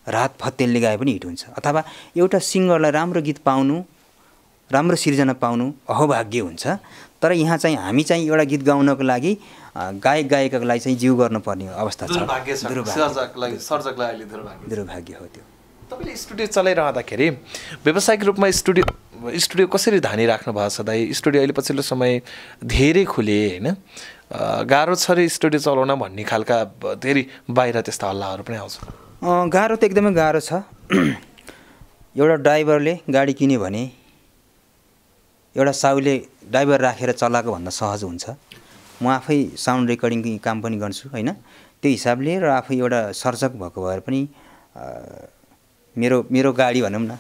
[SPEAKER 1] राहत फतेलले गाए पनि हिट हुन्छ। अथवा एउटा सिङ्गरलाई राम्रो गीत पाउनु राम्रो सिर्जना पाउनु अहोभाग्य हुन्छ। तर यहाँ चाहिँ हामी चाहिँ एउटा गीत गाउनको लागि गायक गायिकाको लागि चाहिँ जिउ गर्नुपर्ने अवस्था छ।
[SPEAKER 2] दुर्भाग्य
[SPEAKER 1] हो त्यो।
[SPEAKER 2] तपाईँले स्टुडियो चलाइरहँदाखेरि व्यावसायिक रूपमा स्टुडियो स्टुडियो कसरी धानी राख्नु भएको छ? दाइ स्टुडियो अहिले पछिल्लो समय धेरै खुले होइन? गाह्रो छ रे स्टुडियो चलाउन भन्ने खालका धेरै बाहिर त्यस्ता हल्लाहरू पनि आउँछ।
[SPEAKER 1] गाह्रो त एकदमै गाह्रो छ। एउटा ड्राइभरले गाडी किन्यो भने एउटा साउले ड्राइभर राखेर चलाएको भन्दा सहज हुन्छ। म आफै साउन्ड रेकर्डिङको काम पनि गर्छु होइन? त्यो हिसाबले र आफै एउटा सर्जक भएको भएर पनि मेरो मेरो गाडी भनौँ न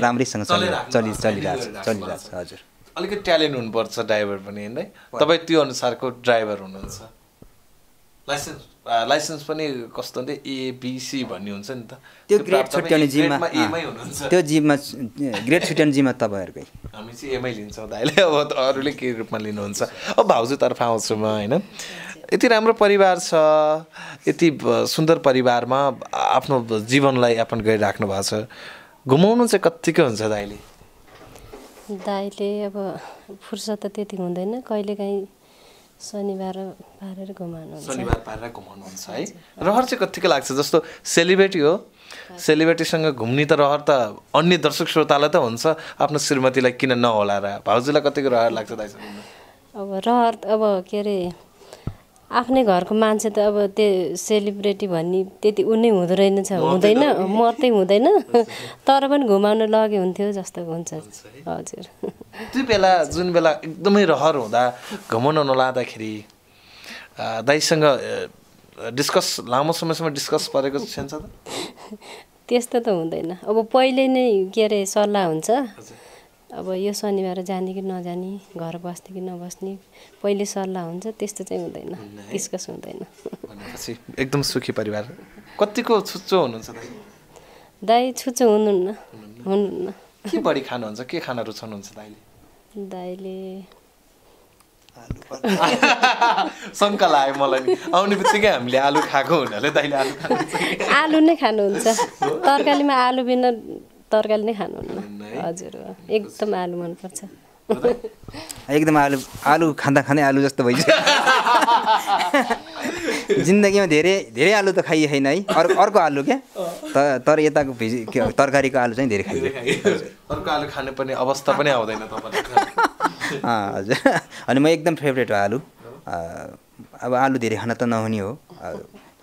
[SPEAKER 1] राम्रैसँग चलि चलि चलिरहेको छ चलिरहेको छ हजुर।
[SPEAKER 2] अलिकति ट्यालेन्ट हुनुपर्छ ड्राइभर पनि होइन तपाईँ त्यो अनुसारको ड्राइभर हुनुहुन्छ। लाइसेन्स लाइसेन्स पनि कस्तो हुन्थ्यो? एबिसी भन्ने हुन्छ नि त।
[SPEAKER 1] त्यो ग्रेड छुट्याउने जिम्मा त्यो जिम्मा ग्रेड छुट्याउने जिम्मा तपाईँहरूकै।
[SPEAKER 2] हामी चाहिँ एमै लिन्छौँ दाइले अब त अरूले के रूपमा लिनुहुन्छ? अब भाउजूतर्फ आउँछु म होइन? यति राम्रो परिवार छ यति सुन्दर परिवारमा आफ्नो जीवनलाई यापन गरिराख्नु भएको छ। घुमाउनु चाहिँ कत्तिकै हुन्छ दाइले?
[SPEAKER 5] दाइले अब फुर्सद त त्यति हुँदैन। कहिलेकाहीँ शनिबार पारेर घुमाउनुहुन्छ।
[SPEAKER 2] शनिबार पारेर घुमाउनुहुन्छ है? रहर चाहिँ कत्तिको लाग्छ? जस्तो सेलिब्रेटी हो सेलिब्रेटीसँग घुम्ने त रहर त अन्य दर्शक श्रोतालाई त हुन्छ आफ्नो श्रीमतीलाई किन नहोला र भाउजूलाई कतिको रहर लाग्छ दाइसँग?
[SPEAKER 5] अब रहर अब के अरे आफ्नै घरको मान्छे त अब त्यो सेलिब्रेटी भन्ने त्यति उनी हुँदो रहेनछ। हुँदैन मात्रै हुँदैन। तर पनि घुमाउन लगे हुन्थ्यो जस्तो हुन्छ। हजुर।
[SPEAKER 2] त्यो बेला जुन बेला एकदमै रहर हुँदा घुमाउन नलाँदाखेरि दाइसँग डिस्कस लामो समयसम्म डिस्कस परेको छैन त
[SPEAKER 5] त्यस्तो त हुँदैन। अब पहिले नै के अरे सल्लाह हुन्छ। अब यो शनिबार जाने कि नजाने घर बस्ने कि नबस्ने पहिले सल्लाह हुन्छ त्यस्तो चाहिँ हुँदैन। डिस्कस हुँदैन।
[SPEAKER 2] भनेपछि एकदम सुखी परिवार। कतिको छुच्चो हुनुहुन्छ दाइ
[SPEAKER 5] दाई छुच्चो हुनुहुन्न। हुनुहुन्न।
[SPEAKER 2] के बढी खानुहुन्छ? के खाना रुचाउनुहुन्छ दाइले
[SPEAKER 5] दाइले
[SPEAKER 2] शङ्का लाग्यो मलाई नि आउने बित्तिकै हामीले आलु खाएको हुनाले दाइले आलु?
[SPEAKER 5] आलु नै खानुहुन्छ। तरकारीमा आलु बिना तरकारी नै खानुहुन्न हजुर। एकदम आलु मनपर्छ।
[SPEAKER 1] एकदम आलु आलु खाँदा खाँदै आलु जस्तो भइसक्यो जिन्दगीमा धेरै धेरै आलु त खाइए छैन है। अर्को अर्को आलु क्या? तर तर यताको भेजी के तरकारीको आलु चाहिँ धेरै खाइयो।
[SPEAKER 2] अर्को आलु खाने पनि अवस्था पनि आउँदैन
[SPEAKER 1] हजुर। अनि म एकदम फेभरेट हो आलु। अब आलु धेरै खान त नहुने हो।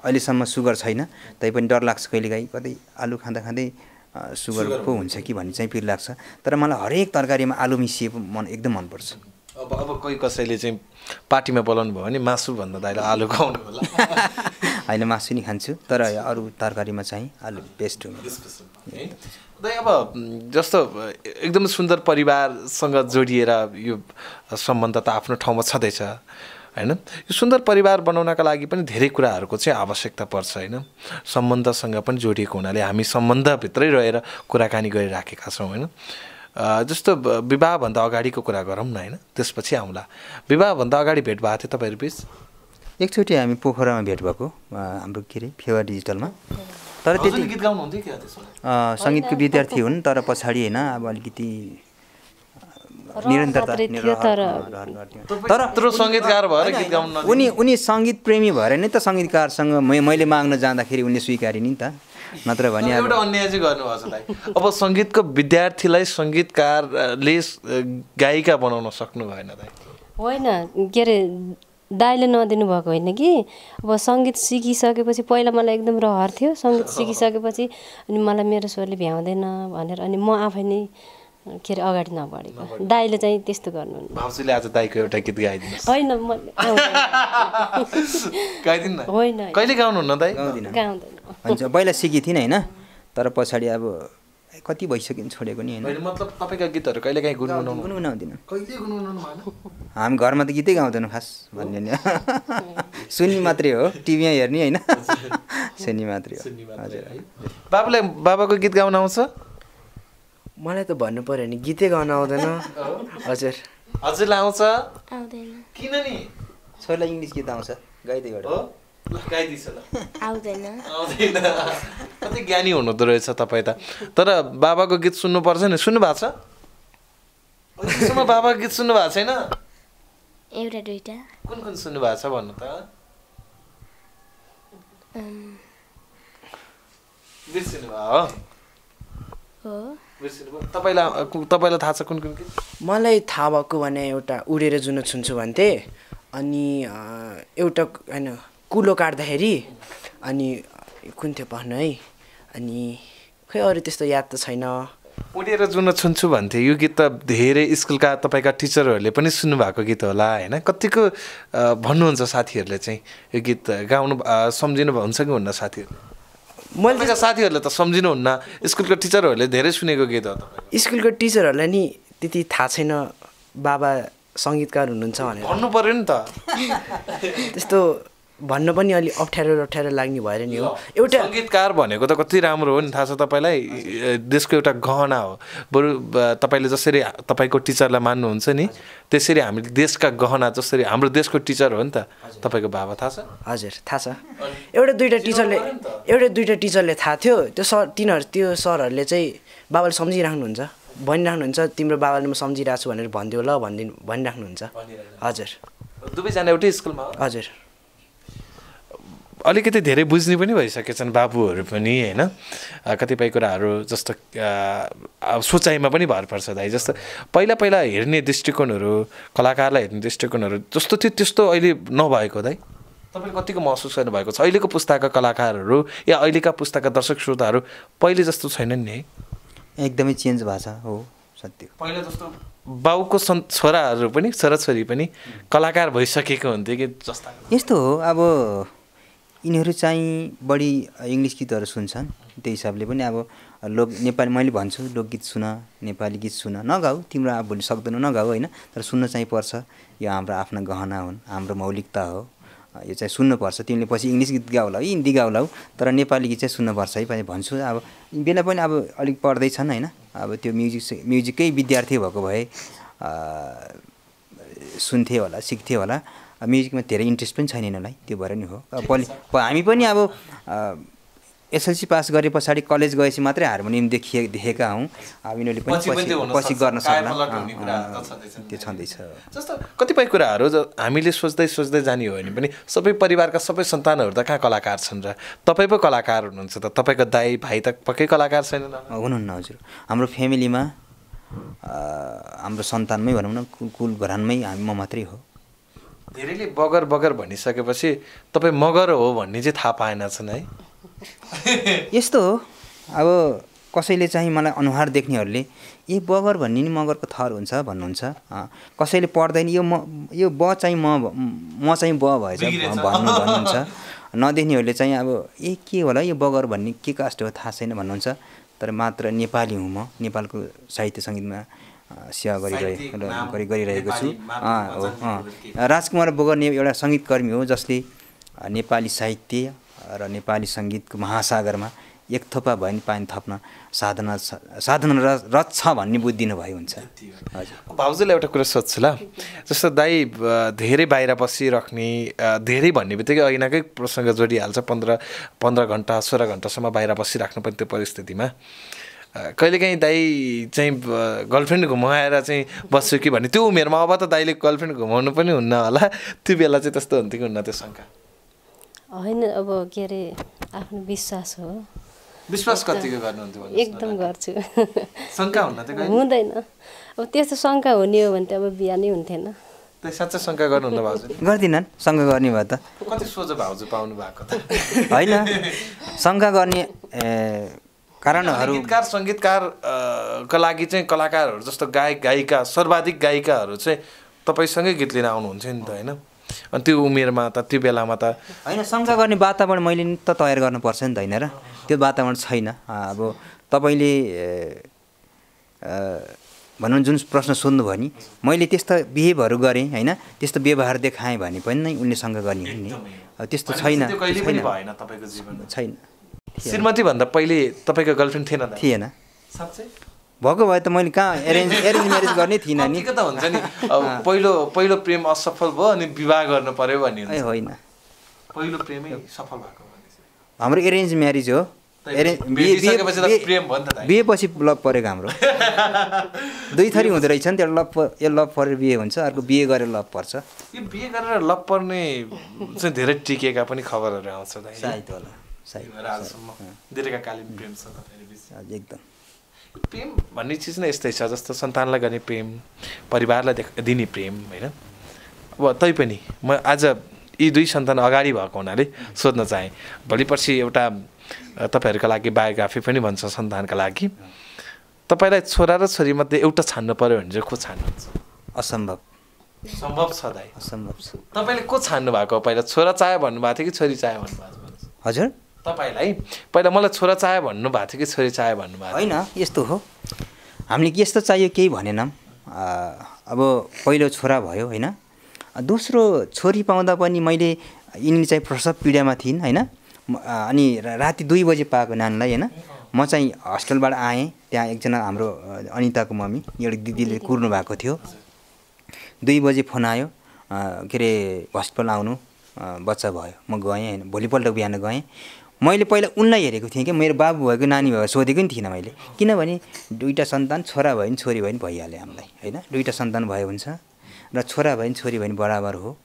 [SPEAKER 1] अहिलेसम्म सुगर छैन। तैपनि डर लाग्छ कहिलेकाहीँ कतै आलु खाँदा खाँदै अ, सुगर पो हुन्छ कि भन्ने चाहिँ पिर लाग्छ। तर मलाई हरेक तरकारीमा आलु मिसिएको मन एकदम मनपर्छ।
[SPEAKER 2] अब अब कोही कसैले चाहिँ पार्टीमा बोलाउनु भयो भने मासु भन्दा दाइले आलु खुवाउनु होला।
[SPEAKER 1] होइन मासु नि खान्छु तर अरू तरकारीमा चाहिँ आलु बेस्ट हो
[SPEAKER 2] है? दाइ अब जस्तो एकदम सुन्दर परिवारसँग जोडिएर यो सम्बन्ध त आफ्नो ठाउँमा छँदैछ। होइन? यो सुन्दर परिवार बनाउनका लागि पनि धेरै कुराहरूको चाहिँ आवश्यकता पर्छ होइन? सम्बन्धसँग पनि जोडिएको हुनाले हामी सम्बन्धभित्रै रहेर कुराकानी गरिराखेका छौँ होइन? अ, जस्तो विवाहभन्दा अगाडिको कुरा गरौँ न होइन? त्यसपछि आउँला। विवाहभन्दा अगाडि भेट भएको थियो तपाईँहरू बिच?
[SPEAKER 1] एकचोटि हामी पोखरामा भेट भएको हाम्रो के अरे फेवा डिजिटलमा। तर त्यति
[SPEAKER 2] गीत गाउनुहुन्थ्यो
[SPEAKER 1] सङ्गीतको विद्यार्थी हुन् तर पछाडि होइन अब अलिकति निरन्तरता
[SPEAKER 5] तर-
[SPEAKER 2] सङ्गीतकार भएर गीत गाउन।
[SPEAKER 1] उनी उनी सङ्गीत प्रेमी भएर नै त सङ्गीतकारसँग मैले माग्न जाँदाखेरि उनले स्वीकारे नि त। नत्र भने
[SPEAKER 2] एउटा अन्याय चाहिँ गर्नुभएको छ अब सङ्गीतको विद्यार्थीलाई सङ्गीतकारले गायिका बनाउन सक्नु भएन दाइ।
[SPEAKER 5] होइन के अरे दाइले नदिनु भएको होइन कि? अब सङ्गीत सिकिसकेपछि पहिला मलाई एकदम रहर थियो। सङ्गीत सिकिसकेपछि अनि मलाई मेरो स्वरले भ्याउँदैन भनेर अनि म आफै नै के अरे अगाडि नबढेको। दाइले चाहिँ त्यस्तो गर्नुहुन्न।
[SPEAKER 2] भाउजूले आज दाइको एउटा गीत गाइदिनुहोस्
[SPEAKER 5] होइन म
[SPEAKER 2] गाइदिनु न
[SPEAKER 5] होइन
[SPEAKER 2] कहिले गाउनुहुन्न दाइ
[SPEAKER 1] गाउँदिनँ। हुन्छ पहिला सिकेको थिइनँ होइन? तर पछाडि अब कति भइसक्यो नि छोडेको नि होइन?
[SPEAKER 2] मतलब तपाईँका गीतहरू कहिले काहीँ गुनगुनाउनु
[SPEAKER 1] गुनगुनाउँदिनँ।
[SPEAKER 2] कहिले गुनगुनाउनु
[SPEAKER 1] हामी घरमा त गीतै गाउँदैनौँ खास भन्ने नि सुन्ने मात्रै हो टिभीमा हेर्ने होइन? सुन्ने मात्रै हो। हजुर।
[SPEAKER 2] बाबुलाई बाबाको गीत गाउन आउँछ?
[SPEAKER 3] मलाई त भन्नु पऱ्यो भने गीतै गाउन आउँदैन। हजुर।
[SPEAKER 2] हजुरलाई आउँछ?
[SPEAKER 4] आउँदैन।
[SPEAKER 2] किन नि?
[SPEAKER 1] छोरीलाई इङ्ग्लिस गीत आउँछ गाइदै
[SPEAKER 2] हो?
[SPEAKER 1] एउटा
[SPEAKER 4] आउँदैन।
[SPEAKER 2] आउँदैन। कति ज्ञानी हुनुहुँदो रहेछ तपाईँ त। तर बाबाको गीत सुन्नुपर्छ नि। सुन्नु भएको छ अहिलेसम्म बाबाको गीत सुन्नु भएको छैन?
[SPEAKER 4] एउटा दुइटा
[SPEAKER 2] कुन कुन सुन्नु भएको छ भन्नु त? बिर्सिनु भयो हो। तपाईँलाई तपाईँलाई थाहा छ कुन कुन
[SPEAKER 3] मलाई थाहा भएको भने एउटा उडेर जुन छुन्छु भन्थे अनि एउटा होइन कुलो काट्दाखेरि अनि कुन थियो भन्नु है अनि खै अरू त्यस्तो याद त छैन।
[SPEAKER 2] उडेर जुन छुन्छु भन्थे यो गीत त धेरै स्कुलका तपाईँका टिचरहरूले पनि सुन्नुभएको गीत होला होइन? कतिको भन्नुहुन्छ साथीहरूले चाहिँ यो गीत गाउनु सम्झिनु हुन्छ कि हुन्न साथीहरू
[SPEAKER 3] मैले
[SPEAKER 2] तपाईँका साथीहरूले त सम्झिनुहुन्न। स्कुलको टिचरहरूले धेरै सुनेको गीत हो
[SPEAKER 3] स्कुलको टिचरहरूलाई नि त्यति थाहा छैन बाबा सङ्गीतकार हुनुहुन्छ भनेर।
[SPEAKER 2] भन्नु पऱ्यो नि त।
[SPEAKER 3] त्यस्तो भन्न पनि अलि अप्ठ्यारो अप्ठ्यारो लाग्ने भएर नि हो। एउटा
[SPEAKER 2] सङ्गीतकार भनेको त कति राम्रो हो नि थाहा छ तपाईँलाई? देशको एउटा गहना हो। बरु तपाईँले जसरी तपाईँको टिचरलाई मान्नुहुन्छ नि त्यसरी हामीले देशका गहना जसरी हाम्रो देशको टिचर हो नि त तपाईँको बाबा थाहा छ?
[SPEAKER 3] हजुर थाहा छ। एउटा दुइटा टिचरले एउटा दुइटा टिचरले थाहा थियो त्यो सर तिनीहरू त्यो सरहरूले चाहिँ बाबाले सम्झिराख्नुहुन्छ। भनिराख्नुहुन्छ तिम्रो बाबाले म सम्झिरहेको छु भनेर भनिदियो ल भनिदिनु भनिराख्नुहुन्छ। हजुर।
[SPEAKER 2] दुवैजना एउटै स्कुलमा
[SPEAKER 3] हजुर।
[SPEAKER 2] अलिकति धेरै बुझ्ने पनि भइसकेछन् बाबुहरू पनि होइन? कतिपय कुराहरू जस्तो अब सोचाइमा पनि भर पर्छ दाइ। जस्तो पहिला पहिला हेर्ने दृष्टिकोणहरू कलाकारलाई हेर्ने दृष्टिकोणहरू जस्तो थियो त्यस्तो अहिले नभएको दाइ। तपाईँले कतिको महसुस गर्नुभएको छ? अहिलेको पुस्ताका कलाकारहरू या अहिलेका पुस्ताका दर्शक श्रोताहरू पहिले जस्तो छैनन् नि है?
[SPEAKER 1] एकदमै चेन्ज भएको छ हो सत्य।
[SPEAKER 2] पहिला जस्तो बाउको सन् छोराहरू पनि छोराछोरी पनि कलाकार भइसकेको हुन्थ्यो कि जस्ता।
[SPEAKER 1] यस्तो हो अब यिनीहरू चाहिँ बढी इङ्ग्लिस गीतहरू सुन्छन्। त्यही हिसाबले पनि अब लोक नेपाली मैले भन्छु लोकगीत सुन नेपाली गीत सुन। नगाऊ तिम्रो अब भोलि सक्दैनौ नगाऊ होइन? तर सुन्न चाहिँ पर्छ। यो हाम्रो आफ्ना गहना हुन् हाम्रो मौलिकता हो। यो चाहिँ सुन्नुपर्छ तिमीले पछि इङ्ग्लिस गीत गाउला है हिन्दी गाउला तर नेपाली गीत चाहिँ सुन्नुपर्छ है पनि भन्छु। अब बेला पनि अब अलिक पढ्दैछन् होइन? अब त्यो म्युजिक म्युजिकै विद्यार्थी भएको भए सुन्थे होला सिक्थे होला। म्युजिकमा धेरै इन्ट्रेस्ट पनि छैन यिनीहरूलाई त्यो भएर नि हो। पहिले हामी पनि अब एसएलसी पास गरे पछाडि कलेज गएपछि मात्रै हार्मोनियम देखिए देखेका हौँ। अब यिनीहरूले पनि
[SPEAKER 2] पछि
[SPEAKER 1] पछि गर्न सक्ला। त्यो छँदैछ।
[SPEAKER 2] जस्तो कतिपय कुराहरू हामीले सोच्दै सोच्दै जाने हो भने पनि सबै परिवारका सबै सन्तानहरू त कहाँ कलाकार छन् र? तपाईँ पो कलाकार हुनुहुन्छ त तपाईँको दाई भाइ त पक्कै कलाकार?
[SPEAKER 1] अँ, हुनुहुन्न हजुर। हाम्रो फ्यामिलीमा हाम्रो सन्तानमै भनौँ न कुल कुल घरानमै हामी म मात्रै हो।
[SPEAKER 2] धेरैले बगर बगर भनिसकेपछि तपाईँ मगर हो भन्ने चाहिँ थाहा पाएनछन् है।
[SPEAKER 1] यस्तो हो। अब कसैले चाहिँ मलाई अनुहार देख्नेहरूले ए बगर भन्ने नि मगरको थर हुन्छ भन्नुहुन्छ। अँ, कसैले पढ्दैन यो म यो ब चाहिँ म म चाहिँ ब भएछ। भन्नु भन्नुहुन्छ। नदेख्नेहरूले चाहिँ अब ए के होला यो बगर भन्ने के कास्ट हो थाहा छैन भन्नुहुन्छ। तर मात्र नेपाली हुँ म नेपालको साहित्य सङ्गीतमा सेवा गरिरहे गरि गरिरहेको छु। हो? राजकुमार बोगर ने एउटा सङ्गीतकर्मी हो जसले नेपाली साहित्य र नेपाली सङ्गीतको महासागरमा एक थोपा भए पनि पानी थप्न साधना छ साधना र रच छ भन्ने बुझिदिनु भयो हुन्छ। हजुर।
[SPEAKER 2] भाउजूलाई एउटा कुरा सोध्छु ल। जस्तो दाई धेरै बाहिर बसिराख्ने धेरै भन्ने बित्तिकै ऐनाकै प्रसङ्ग जोडिहाल्छ। पन्ध्र पन्ध्र घन्टा सोह्र घन्टासम्म बाहिर बसिराख्नु पर्ने त्यो परिस्थितिमा। कहिलेकाहीँ दाई चाहिँ गर्लफ्रेन्ड घुमाएर चाहिँ बस्छु कि भन्ने त्यो उमेरमा अब त दाइले गर्लफ्रेन्ड घुमाउनु पनि हुन्न होला। त्यो बेला चाहिँ त्यस्तो हुन्थ्यो कि हुन्न त्यो शङ्का?
[SPEAKER 5] होइन अब के अरे आफ्नो विश्वास हो।
[SPEAKER 2] विश्वास कतिको गर्नुहुन्थ्यो
[SPEAKER 5] एकदम गर्छु।
[SPEAKER 2] शङ्का हुन्न
[SPEAKER 5] हुँदैन। अब त्यस्तो शङ्का हुने हो भने त अब बिहा नै हुन्थेन
[SPEAKER 2] साँच्चै शङ्का गर्नुहुन्न भाउजू।
[SPEAKER 1] गर्दिनन् शङ्का गर्ने भए त।
[SPEAKER 2] कति सोझो भाउजू पाउनु भएको त?
[SPEAKER 1] होइन शङ्का गर्ने कारणहरू
[SPEAKER 2] गीतकार सङ्गीतकार अ, का लागि चाहिँ कलाकारहरू जस्तो गायक गायिका सर्वाधिक गायिकाहरू चाहिँ तपाईँसँगै गीत लिन आउनुहुन्थ्यो नि त होइन? अनि त्यो उमेरमा त त्यो बेलामा त
[SPEAKER 1] होइन शङ्का गर्ने वातावरण मैले नि त तयार गर्नुपर्छ नि त होइन र? त्यो वातावरण छैन। अब तपाईँले भनौँ जुन प्रश्न सोध्नुभयो नि मैले त्यस्तो बिहेभहरू गरेँ होइन? त्यस्तो व्यवहार देखाएँ भने पनि नै उनले शङ्का गर्ने नि। त्यस्तो छैन छैन।
[SPEAKER 2] श्रीमती भन्दा पहिले तपाईँको गर्लफ्रेन्ड थिएन त?
[SPEAKER 1] थिएन।
[SPEAKER 2] साँच्चै?
[SPEAKER 1] भएको भए त मैले कहाँ एरेन्ज एरेन्ज म्यारेज गर्ने थिइनँ नि।
[SPEAKER 2] त हुन्छ नि? अब पहिलो पहिलो प्रेम असफल भयो अनि विवाह गर्नु पर्यो भन्ने
[SPEAKER 1] ए होइन।
[SPEAKER 2] पहिलो प्रेमै सफल भएको
[SPEAKER 1] हाम्रो एरेन्ज म्यारेज हो।
[SPEAKER 2] त्यही
[SPEAKER 1] एरेन्ज
[SPEAKER 2] भेटिसकेपछि त प्रेम भयो नि त दाइ।
[SPEAKER 1] बिहेपछि लभ परेको हाम्रो। दुई थरी हुँदो रहेछ नि त्यो लभ यो लभ परेर बिहे हुन्छ अर्को बिहे गरेर लभ पर्छ।
[SPEAKER 2] यो बिहे गरेर लभ पर्ने चाहिँ धेरै टिकेका पनि खबरहरू आउँछ दाइ।
[SPEAKER 1] सायद होला।
[SPEAKER 2] दीर्घकालीन प्रेम छ
[SPEAKER 1] एकदम।
[SPEAKER 2] प्रेम भन्ने चिज नै यस्तै छ जस्तो सन्तानलाई गर्ने प्रेम परिवारलाई दिने प्रेम होइन? अब तैपनि म आज यी दुई सन्तान अगाडि भएको हुनाले सोध्न चाहेँ। भोलि पर्सि एउटा तपाईँहरूका लागि बायोग्राफी पनि भन्छ सन्तानका लागि। तपाईँलाई छोरा र छोरीमध्ये एउटा छान्नु पऱ्यो भने चाहिँ को छान्नुहुन्छ?
[SPEAKER 1] असम्भव।
[SPEAKER 2] सम्भव छ दाइ।
[SPEAKER 1] असम्भव छ।
[SPEAKER 2] तपाईँले को छान्नु भएको पहिला? छोरा चाह्यो भन्नुभएको थियो कि छोरी चाह्यो भन्नुभएको थियो।
[SPEAKER 1] हजुर।
[SPEAKER 2] तपाईँलाई? पहिला मलाई छोरा चाह्यो भन्नुभएको थियो कि छोरी चाह्यो भन्नुभएको
[SPEAKER 1] होइन यस्तो हो। हामीले के यस्तो चाहियो केही भनेनौँ। अब पहिलो छोरा भयो होइन? दोस्रो छोरी पाउँदा पनि मैले यिनी चाहिँ प्रसव पीडामा थिइन् होइन? अनि राति दुई बजे पाएको नानीलाई होइन? म चाहिँ हस्टेलबाट आएँ त्यहाँ एकजना हाम्रो अनिताको मम्मी एउटा दिदीले कुर्नु भएको थियो। दुई बजे फोन आयो। के अरे हस्पिटल आउनु बच्चा भयो। म गएँ होइन? भोलिपल्ट बिहान गएँ। मैले पहिला उनलाई हेरेको थिएँ कि मेरो बाबु भएको नानी भएको सोधेको नि थिइनँ मैले। किनभने दुईवटा सन्तान छोरा भयो भने छोरी भयो भने भइहाल्यो हामीलाई होइन? दुईवटा सन्तान भयो हुन्छ र छोरा भयो भने छोरी भयो भने बराबर हो।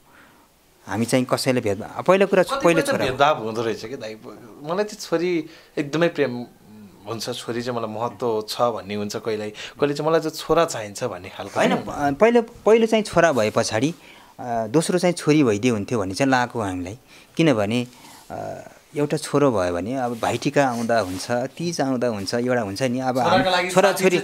[SPEAKER 1] हामी चाहिँ कसैले भेदभाव पहिलो कुरा पहिलो छोरा।
[SPEAKER 2] भेदभाव हुँदो रहेछ कि दाइ? मलाई चाहिँ छोरी एकदमै प्रेम हुन्छ। छोरी चाहिँ मलाई महत्त्व छ भन्ने हुन्छ कहिल्यै। कहिले चाहिँ मलाई चाहिँ छोरा चाहिन्छ भन्ने खालको
[SPEAKER 1] होइन पहिलो पहिलो चाहिँ छोरा भए पछाडि दोस्रो चाहिँ छोरी भइदियो हुन्थ्यो भन्ने चाहिँ लागेको हामीलाई। किनभने एउटा छोरो भयो भने अब भाइटिका आउँदा हुन्छ तिज आउँदा हुन्छ एउटा हुन्छ नि अब छोराछोरी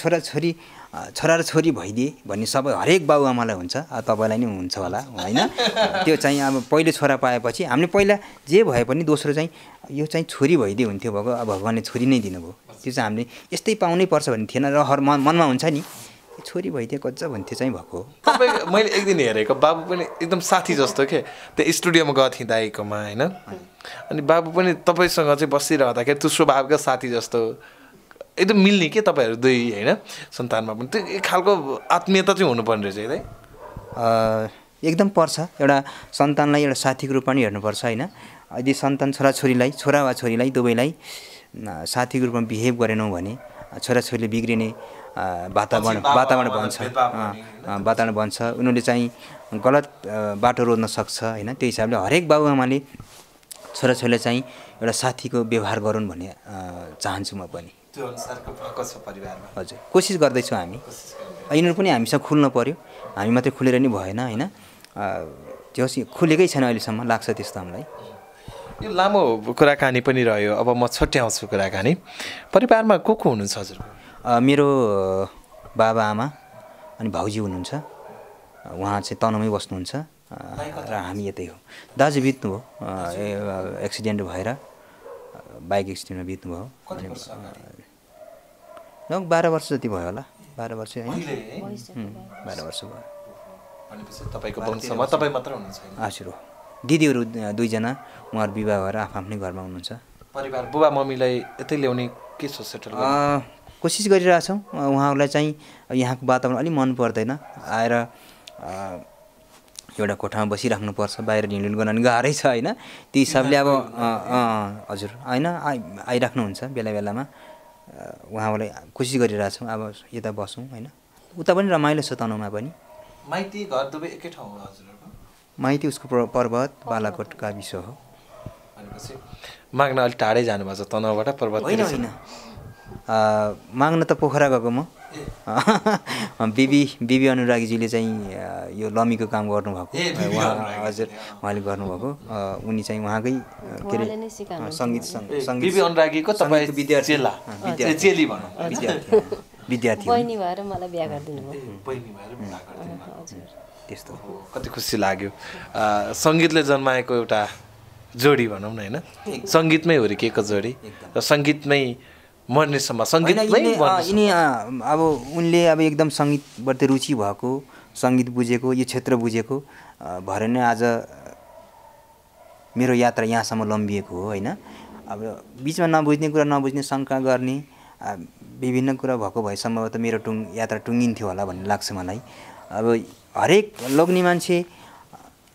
[SPEAKER 1] छोराछोरी छोरा र छोरी भइदिए भन्ने सबै हरेक बाबुआमालाई हुन्छ अब तपाईँलाई नि हुन्छ होला होइन? त्यो चाहिँ अब पहिलो छोरा पाएपछि हामीले पहिला जे भए पनि दोस्रो चाहिँ यो चाहिँ छोरी भइदिए हुन्थ्यो भएको अब भगवान्ले छोरी नै दिनुभयो। त्यो चाहिँ हामीले यस्तै पाउनै पर्छ भन्ने थिएन र हर मन मनमा हुन्छ नि। छोरी भइदिए कच्चा भन्थ्यो चाहिँ भएको
[SPEAKER 2] तपाईँ मैले एक दिन हेरेको बाबु पनि एकदम साथी जस्तो के? त्यो स्टुडियोमा गएको थिएँ दाइकोमा होइन? अनि बाबु पनि तपाईँसँग चाहिँ बसिरहँदाखेरि त्यो स्वभावका साथी जस्तो एकदम मिल्ने के तपाईँहरू दुई होइन? सन्तानमा पनि त्यो एक खालको आत्मीयता चाहिँ हुनुपर्ने रहेछ है
[SPEAKER 1] एकदम पर्छ। एउटा सन्तानलाई एउटा साथीको रूपमा पनि हेर्नुपर्छ होइन? यदि सन्तान छोराछोरीलाई छोरा वा छोरीलाई दुवैलाई साथीको रूपमा बिहेभ गरेनौँ भने छोराछोरीले बिग्रिने वातावरण वातावरण बन्छ। वातावरण बन्छ। उनीहरूले चाहिँ गलत बाटो रोज्न सक्छ होइन? त्यो हिसाबले हरेक बाबुआमाले छोराछोरीलाई चाहिँ एउटा साथीको व्यवहार गरून् भन्ने चाहन्छु म पनि।
[SPEAKER 2] त्यो अनुसारको भएको छ परिवारमा।
[SPEAKER 1] हजुर। कोसिस गर्दैछौँ हामी। यिनीहरू पनि हामीसँग खुल्न पऱ्यो हामी मात्रै खुलेर नि भएन होइन? अ, त्यो खुलेकै छैन अहिलेसम्म। लाग्छ त्यस्तो हामीलाई।
[SPEAKER 2] यो लामो कुराकानी पनि रह्यो। अब म छट्याउँछु कुराकानी। परिवारमा को को हुनुहुन्छ हजुर
[SPEAKER 1] मेरो बाबा आमा अनि भाउजी हुनुहुन्छ। उहाँ चाहिँ तनहुमै बस्नुहुन्छ। र हामी यतै हो। दाजु बित्नु हो अ, ए- एक्सिडेन्ट भएर बाइक एक्सिडेन्टमा बित्नुभयो। लगभग बाह्र वर्ष जति भयो होला। बाह्र वर्ष होइन? बाह्र वर्ष भयो।
[SPEAKER 2] भनेपछि तपाईँको वंशमा तपाईँ मात्र हुनुहुन्छ होइन?
[SPEAKER 1] हजुर हो। दिदीहरू दुईजना उहाँहरू विवाह भएर आफ आफ्नै घरमा हुनुहुन्छ।
[SPEAKER 2] परिवार बुबा मम्मीलाई यतै ल्याउने के छ सेटल
[SPEAKER 1] कोसिस गरिरहेछौँ। उहाँहरूलाई चाहिँ यहाँको वातावरण अलिक मन पर्दैन। आएर एउटा कोठामा बसिराख्नुपर्छ बाहिर हिँडुल गर्न पनि गाह्रै छ होइन? त्यो हिसाबले अब हजुर होइन? आइ आइराख्नुहुन्छ बेला बेलामा। उहाँहरूलाई कोसिस गरिरहेछौँ अब यता बसौँ होइन? उता पनि रमाइलो छ तनहुमा पनि।
[SPEAKER 2] माइती घर दुवै एकै ठाउँ हो हजुरहरूको
[SPEAKER 1] माइती उसको पर्व- पर्वत बालाकोट गाविस हो।
[SPEAKER 2] भनेपछि माग्न अलिक टाढै जानुभएको छ तनहुबाट पर्वत
[SPEAKER 1] होइन। माग्न त पोखरा गएको म। बिबी बिबी अनुरागीजीले चाहिँ यो लमीको काम गर्नुभएको। उहाँ। हजुर उहाँले गर्नुभएको। उनी चाहिँ उहाँकै के अरे। सङ्गीत सङ्ग- सङ्गीत
[SPEAKER 2] अनुरागीको तपाईँ
[SPEAKER 1] सङ्गीतको विद्यार्थी।
[SPEAKER 2] चेला।
[SPEAKER 1] विद्यार्थी।
[SPEAKER 2] भनौँ।
[SPEAKER 1] विद्यार्थी। विद्यार्थी। हुन्।
[SPEAKER 5] बहिनी भएर मलाई बिहा गरिदिनु भयो।
[SPEAKER 2] बहिनी भएर बिहा गरिदिनु भएको।
[SPEAKER 5] हजुर।
[SPEAKER 1] त्यस्तो।
[SPEAKER 2] हो, कति खुसी लाग्यो। सङ्गीतले जन्माएको एउटा जोडी भनौँ न होइन? सङ्गीतमै हुर्किएको जोडी? र सङ्गीतमै मर्नेसम्म
[SPEAKER 1] होइन,
[SPEAKER 2] सङ्गीतमै
[SPEAKER 1] यिनी अब उनले अब एकदम सङ्गीतप्रति रुचि भएको सङ्गीत बुझेको यो क्षेत्र बुझेको भएर नै आज मेरो यात्रा यहाँसम्म लम्बिएको हो होइन? अब बिचमा नबुझ्ने कुरा नबुझ्ने शङ्का गर्ने विभिन्न कुरा भएको भए सम्भवतः मेरो टुङ यात्रा टुङ्गिन्थ्यो होला भन्ने लाग्छ मलाई। अब हरेक लोग्ने मान्छे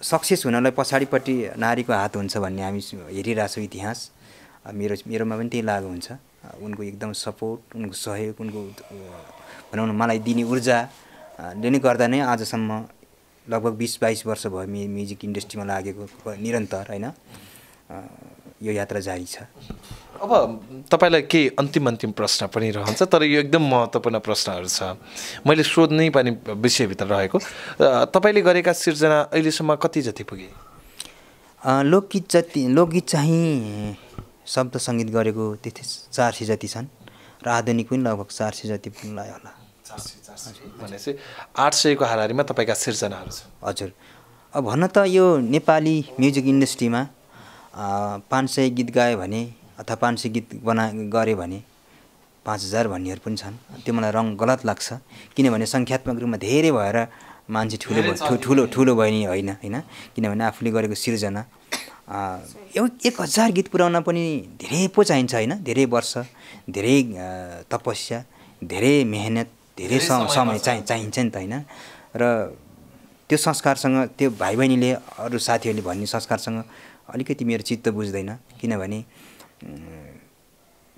[SPEAKER 1] सक्सेस हुनलाई पछाडिपट्टि नारीको हात हुन्छ भन्ने हामी हेरिरहेछौँ इतिहास। मेरो मेरोमा पनि त्यही लागु हुन्छ। उनको एकदम सपोर्ट उनको सहयोग उनको भनौँ न मलाई दिने ऊर्जा अ, ले नै गर्दा नै आजसम्म लगभग बिस बाइस वर्ष भयो मि म्युजिक इन्डस्ट्रीमा लागेको निरन्तर होइन? यो यात्रा जारी छ।
[SPEAKER 2] अब तपाईँलाई केही अन्तिम अन्तिम प्रश्न पनि रहन्छ तर यो एकदम महत्त्वपूर्ण प्रश्नहरू छ। मैले सोध्नै पनि विषयभित्र रहेको। तपाईँले गरेका सिर्जना अहिलेसम्म कति जति पुगे?
[SPEAKER 1] लोकगीत जति लोकगीत चाहिँ शब्द सङ्गीत गरेको त्यति चार सय जति छन् र आधुनिक पनि लगभग चार सय जति पनि लाग्यो होला।
[SPEAKER 2] भनेपछि आठ सयको हाराहारीमा तपाईँका सिर्जनाहरू छ
[SPEAKER 1] हजुर। अब भन्न त यो नेपाली म्युजिक इन्डस्ट्रीमा पाँच सय गीत गायो भने अथवा पाँच सय गीत बना गऱ्यो भने पाँच हजार भन्नेहरू पनि छन्। त्यो मलाई रङ गलत लाग्छ किनभने सङ्ख्यात्मक रूपमा धेरै भएर मान्छे ठुलो ठुलो ठुलो भयो नि होइन होइन? किनभने आफूले गरेको सिर्जना एक हजार गीत पुर्याउन पनि धेरै पो चाहिन्छ होइन? धेरै वर्ष धेरै तपस्या धेरै मेहनत धेरै सम- समय चाहिँ चाहिन्छ नि त होइन? र त्यो संस्कारसँग त्यो भाइ बहिनीले अरू साथीहरूले भन्ने संस्कारसँग अलिकति मेरो चित्त बुझ्दैन। किनभने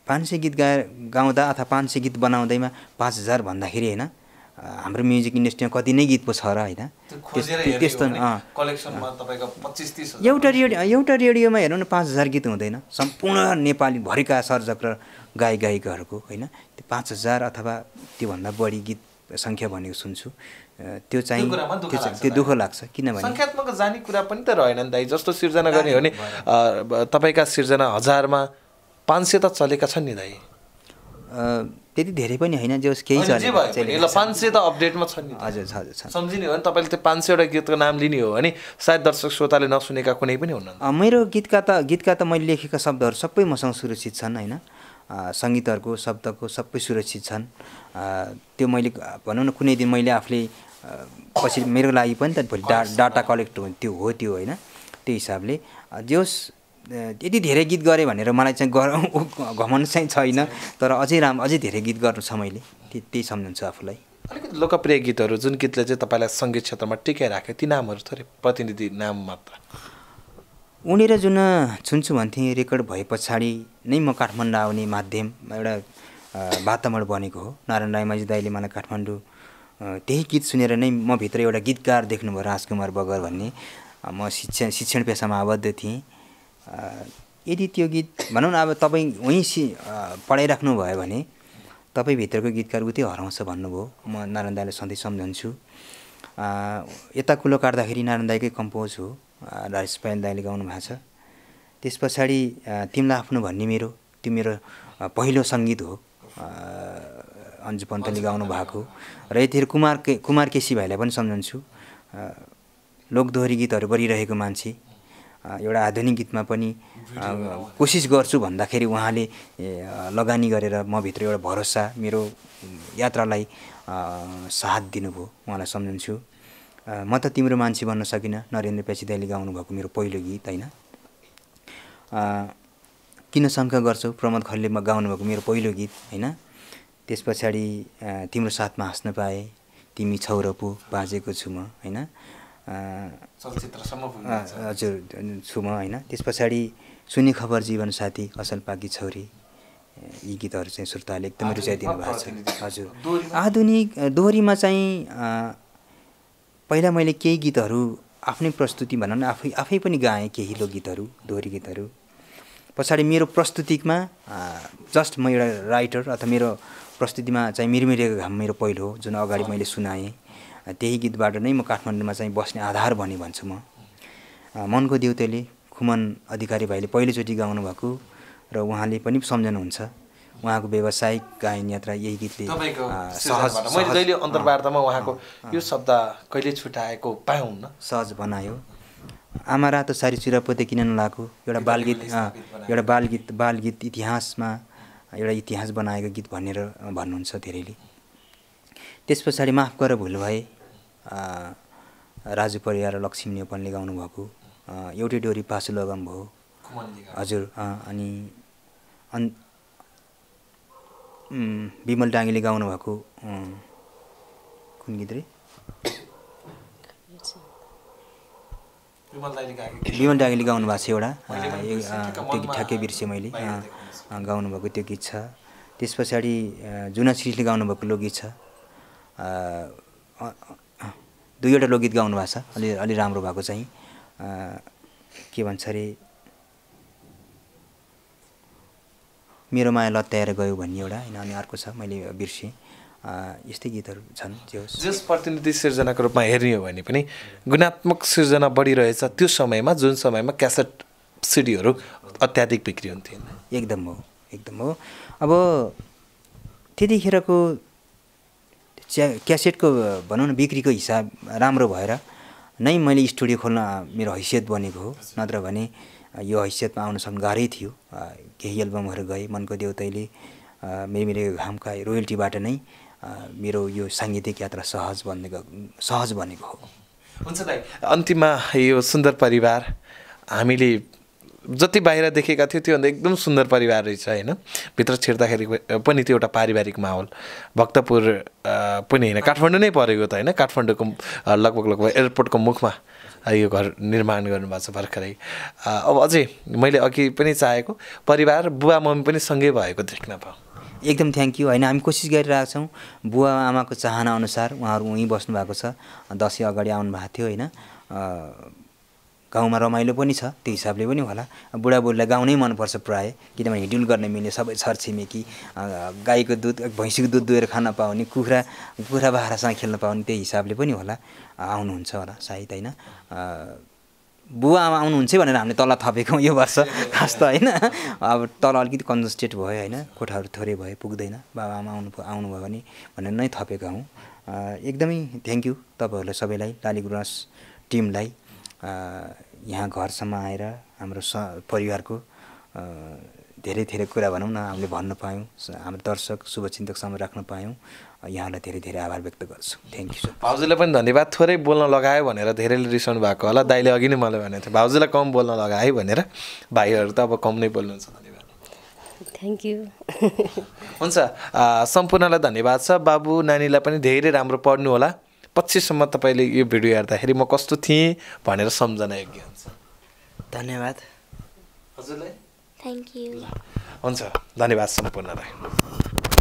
[SPEAKER 1] पाँच सय गीत गाए गाउँदा अथवा पाँच सय गीत बनाउँदैमा पाँच हजार भन्दाखेरि होइन हाम्रो म्युजिक इन्डस्ट्रीमा कति नै गीत पो छ र होइन? त्यस- त्यस्तो एउटा रेडियो एउटा रेडियोमा हेर्नु न पाँच हजार गीत हुँदैन। सम्पूर्ण नेपाली भरिका सर्जक र गायक गायिकाहरूको होइन? त्यो पाँच हजार अथवा त्योभन्दा बढी गीत सङ्ख्या भनेको सुन्छु। त्यो चाहिँ
[SPEAKER 2] त्यो दुःख लाग्छ
[SPEAKER 1] किनभने
[SPEAKER 2] सङ्ख्यात्मक जाने कुरा पनि त रहेन नि दाइ। जस्तो सिर्जना गर्ने हो भने तपाईँका सिर्जना हजारमा पाँच सय त चलेका छन् नि दाइ।
[SPEAKER 1] अ, त्यति धेरै पनि होइन जो केही छ।
[SPEAKER 2] पाँच सय त अपडेटमा छन् नि त।
[SPEAKER 1] हजुर हजुर छ
[SPEAKER 2] सम्झिने हो भने तपाईँले त्यो पाँच सयवटा गीतको नाम लिने हो भने सायद दर्शक श्रोताले नसुनेका कुनै पनि हुनुहुन्न
[SPEAKER 1] अ, मेरो गीतका त गीतका त मैले लेखेका शब्दहरू सबै मसँग सुरक्षित छन् होइन। सङ्गीतहरूको शब्दको सबै सुरक्षित छन्। त्यो मैले भनौँ न कुनै दिन मैले आफूले पछि मेरो लागि पनि त भोलि डा डाटा कलेक्ट हो त्यो हो त्यो होइन। त्यो हिसाबले जे होस् यति धेरै गीत गरेँ भनेर मलाई चाहिँ गर घमन चाहिँ छैन। तर अझै राम्रो अझै धेरै गीत गर्नु छ मैले। त्यही सम्झन्छु आफूलाई।
[SPEAKER 2] अलिकति लोकप्रिय गीतहरू जुन गीतले चाहिँ तपाईँलाई सङ्गीत क्षेत्रमा टिकाइराख्यो ती नामहरू थोरै प्रतिनिधि नाम मात्र।
[SPEAKER 1] उनेर जुन छुन्छु भन्थेँ रेकर्ड भए पछाडि नै म काठमाडौँ आउने माध्यम एउटा वातावरण बनेको हो। नारायण रायमाझी दाईले मलाई काठमाडौँ त्यही गीत सुनेर नै म भित्र एउटा गीतकार देख्नुभयो राजकुमार बगर भन्ने। म शिक्षण शिक्षण पेसामा आबद्ध थिएँ। यदि त्यो गीत भनौँ न अब तपाईँ वहीँ सि अ, पढाइराख्नु भयो भने तपाईँभित्रको गीतकार उतै हराउँछ भन्नुभयो। म नारायण दाईलाई सधैँ सम्झन्छु। यता कुलो काट्दाखेरि नारायण दाईकै कम्पोज हो। राजेश पायल दाईले गाउनु भएको छ। त्यस पछाडि तिमीलाई आफ्नो भन्ने मेरो त्यो मेरो पहिलो सङ्गीत हो। अन्जु पन्तले गाउनु भएको। र यतिखेर कुमार के कुमार केसी भाइलाई पनि सम्झन्छु। लोकदोहोरी गीतहरू गरिरहेको मान्छे। एउटा आधुनिक गीतमा पनि कोसिस गर्छु भन्दाखेरि उहाँले लगानी गरेर म भित्र एउटा भरोसा मेरो यात्रालाई साथ दिनुभयो। उहाँलाई सम्झन्छु। म त तिम्रो मान्छे भन्न सकिनँ नरेन्द्र पेसी दाईले गाउनुभएको मेरो पहिलो गीत होइन? किन शङ्का गर्छौ? प्रमोद खरेलले म गाउनुभएको मेरो पहिलो गीत होइन? त्यस पछाडि तिम्रो साथमा हाँस्न पाएँ तिमी छौ र पो बाँचेको छु म होइन? हजुर छु म होइन। त्यस पछाडि सुनि खबर जीवन साथी असल पाकी छोरी यी गीतहरू चाहिँ श्रोताले एकदमै रुचाइदिनु भएको छ। हजुर। आधुनिक दोहोरीमा चाहिँ पहिला मैले केही गीतहरू आफ्नै प्रस्तुति भनौँ न आफै आफै पनि गाएँ केही लोकगीतहरू दोहोरी गीतहरू। पछाडि मेरो प्रस्तुतिमा जस्ट म एउटा राइटर अथवा मेरो प्रस्तुतिमा चाहिँ मिरमिरेको घाम मेरो पहिलो हो जुन अगाडि मैले सुनाएँ। त्यही गीतबाट नै म काठमाडौँमा चाहिँ बस्ने आधार भने भन्छु म। मनको देउतेले खुमन अधिकारी भाइले पहिलोचोटि गाउनु भएको र उहाँले पनि सम्झनुहुन्छ। उहाँको व्यावसायिक गायन यात्रा यही गीतले
[SPEAKER 2] सृजनाबाट मैले जहिले अन्तर्वार्तामा उहाँको यो शब्द कहिले छुट्याएको न
[SPEAKER 1] सहज बनायो। आमा रातो सारी चुरापोते किन नलाएको एउटा बालगीत एउटा बालगीत बालगीत इतिहासमा एउटा इतिहास बनाएको गीत भनेर भन्नुहुन्छ धेरैले। त्यस पछाडि माफ गर भुल भए राजु परियार र लक्ष्मी नेपालले गाउनुभएको एउटै डोरी पासु लगम भयो। हजुर अनि अन् विमल डाङ्गीले गाउनुभएको कुन गीत रे? विमल डाङ्गीले गाउनु भएको छ एउटा। त्यो गीत ठ्याक्कै बिर्सेँ मैले। गाउनुभएको त्यो गीत छ। त्यस पछाडि जुना श्रीले गाउनुभएको लोकगीत छ। दुईवटा लोकगीत गाउनु भएको छ। अलि अलि राम्रो भएको चाहिँ के भन्छ अरे? मेरो माया लत्याएर गयो भन्ने एउटा होइन अनि अर्को छ मैले बिर्सेँ। यस्तै गीतहरू छन् जे होस्।
[SPEAKER 2] जस प्रतिनिधि सिर्जनाको रूपमा हेर्ने हो भने पनि गुणात्मक सिर्जना बढिरहेछ त्यो समयमा जुन समयमा क्यासेट सिडीहरू अत्याधिक बिक्री हुन्थ्यो
[SPEAKER 1] एकदम हो एकदम हो। अब त्यतिखेरको च्या क्यासेटको भनौँ न बिक्रीको हिसाब राम्रो भएर नै मैले स्टुडियो खोल्न मेरो हैसियत बनेको हो। नत्र भने यो हैसियतमा आउन सक्नु गाह्रै थियो केही एल्बमहरू गए मनको देउतैले मेरो मेरो घामका रोयल्टीबाट नै मेरो यो साङ्गीतिक यात्रा सहज बनेको सहज बनेको हो।
[SPEAKER 2] हुन्छ दाइ अन्तिममा यो सुन्दर परिवार हामीले जति बाहिर देखेका थियौँ त्योभन्दा एकदम सुन्दर परिवार रहेछ होइन? भित्र छिर्दाखेरि पनि त्यो एउटा पारिवारिक माहौल भक्तपुर पनि होइन काठमाडौँ नै परेको त होइन? काठमाडौँको लगभग लगभग एयरपोर्टको मुखमा यो घर निर्माण गर्नुभएको छ भर्खरै। अब अझै मैले अघि पनि चाहेको परिवार बुवा मम्मी पनि सँगै भएको देख्न पाऊँ।
[SPEAKER 1] एकदम थ्याङ्क यू होइन? हामी कोसिस गरिरहेको छौँ बुवा आमाको चाहना अनुसार उहाँहरू उहीँ बस्नु भएको छ। दसैँ अगाडि आउनु भएको थियो होइन? गाउँमा रमाइलो पनि छ त्यो हिसाबले पनि होला। बुढाबुढीलाई गाउँ नै मनपर्छ प्रायः किनभने हिँडुल गर्न मिल्ने सबै छरछिमेकी गाईको दुध भैँसीको दुध दुहेर खान पाउने कुखुरा कुखुरा बाख्रासँग खेल्न पाउने त्यही हिसाबले पनि होला। आउनुहुन्छ होला सायद होइन। बुवा आमा आउनुहुन्छ भनेर हामीले तल थपेको यो वर्ष खास त होइन। अब तल अलिकति कन्जस्टेड भयो होइन कोठाहरू थोरै भयो पुग्दैन। बाबा आमा आउनु आउनुभयो भने भनेर नै थपेका हौँ। एकदमै थ्याङ्क यू तपाईँहरूलाई सबैलाई लालीगुराँस टिमलाई। अ, यहाँ घरसम्म आएर हाम्रो स परिवारको धेरै धेरै कुरा भनौँ न हामीले भन्न पायौँ। हाम्रो दर्शक शुभचिन्तकसम्म राख्न पायौँ। यहाँलाई धेरै धेरै आभार व्यक्त गर्छु। थ्याङ्क यू सर
[SPEAKER 2] भाउजूलाई पनि धन्यवाद। थोरै बोल्न लगायो भनेर धेरैले रिसाउनु भएको होला। दाइले अघि नै मलाई भनेको थियो। भाउजूलाई कम बोल्न लगायो भनेर। भाइहरू त अब कम नै बोल्नुहुन्छ। धन्यवाद।
[SPEAKER 5] थ्याङ्क यू
[SPEAKER 2] हुन्छ। सम्पूर्णलाई धन्यवाद छ। बाबु नानीलाई पनि धेरै राम्रो पढ्नु होला। पछिसम्म तपाईँले यो भिडियो हेर्दाखेरि म कस्तो थिएँ भनेर सम्झना योग्य हुन्छ।
[SPEAKER 3] धन्यवाद।
[SPEAKER 2] हजुरलाई?
[SPEAKER 4] थ्याङ्क यू
[SPEAKER 2] हुन्छ धन्यवाद सम्पूर्णलाई।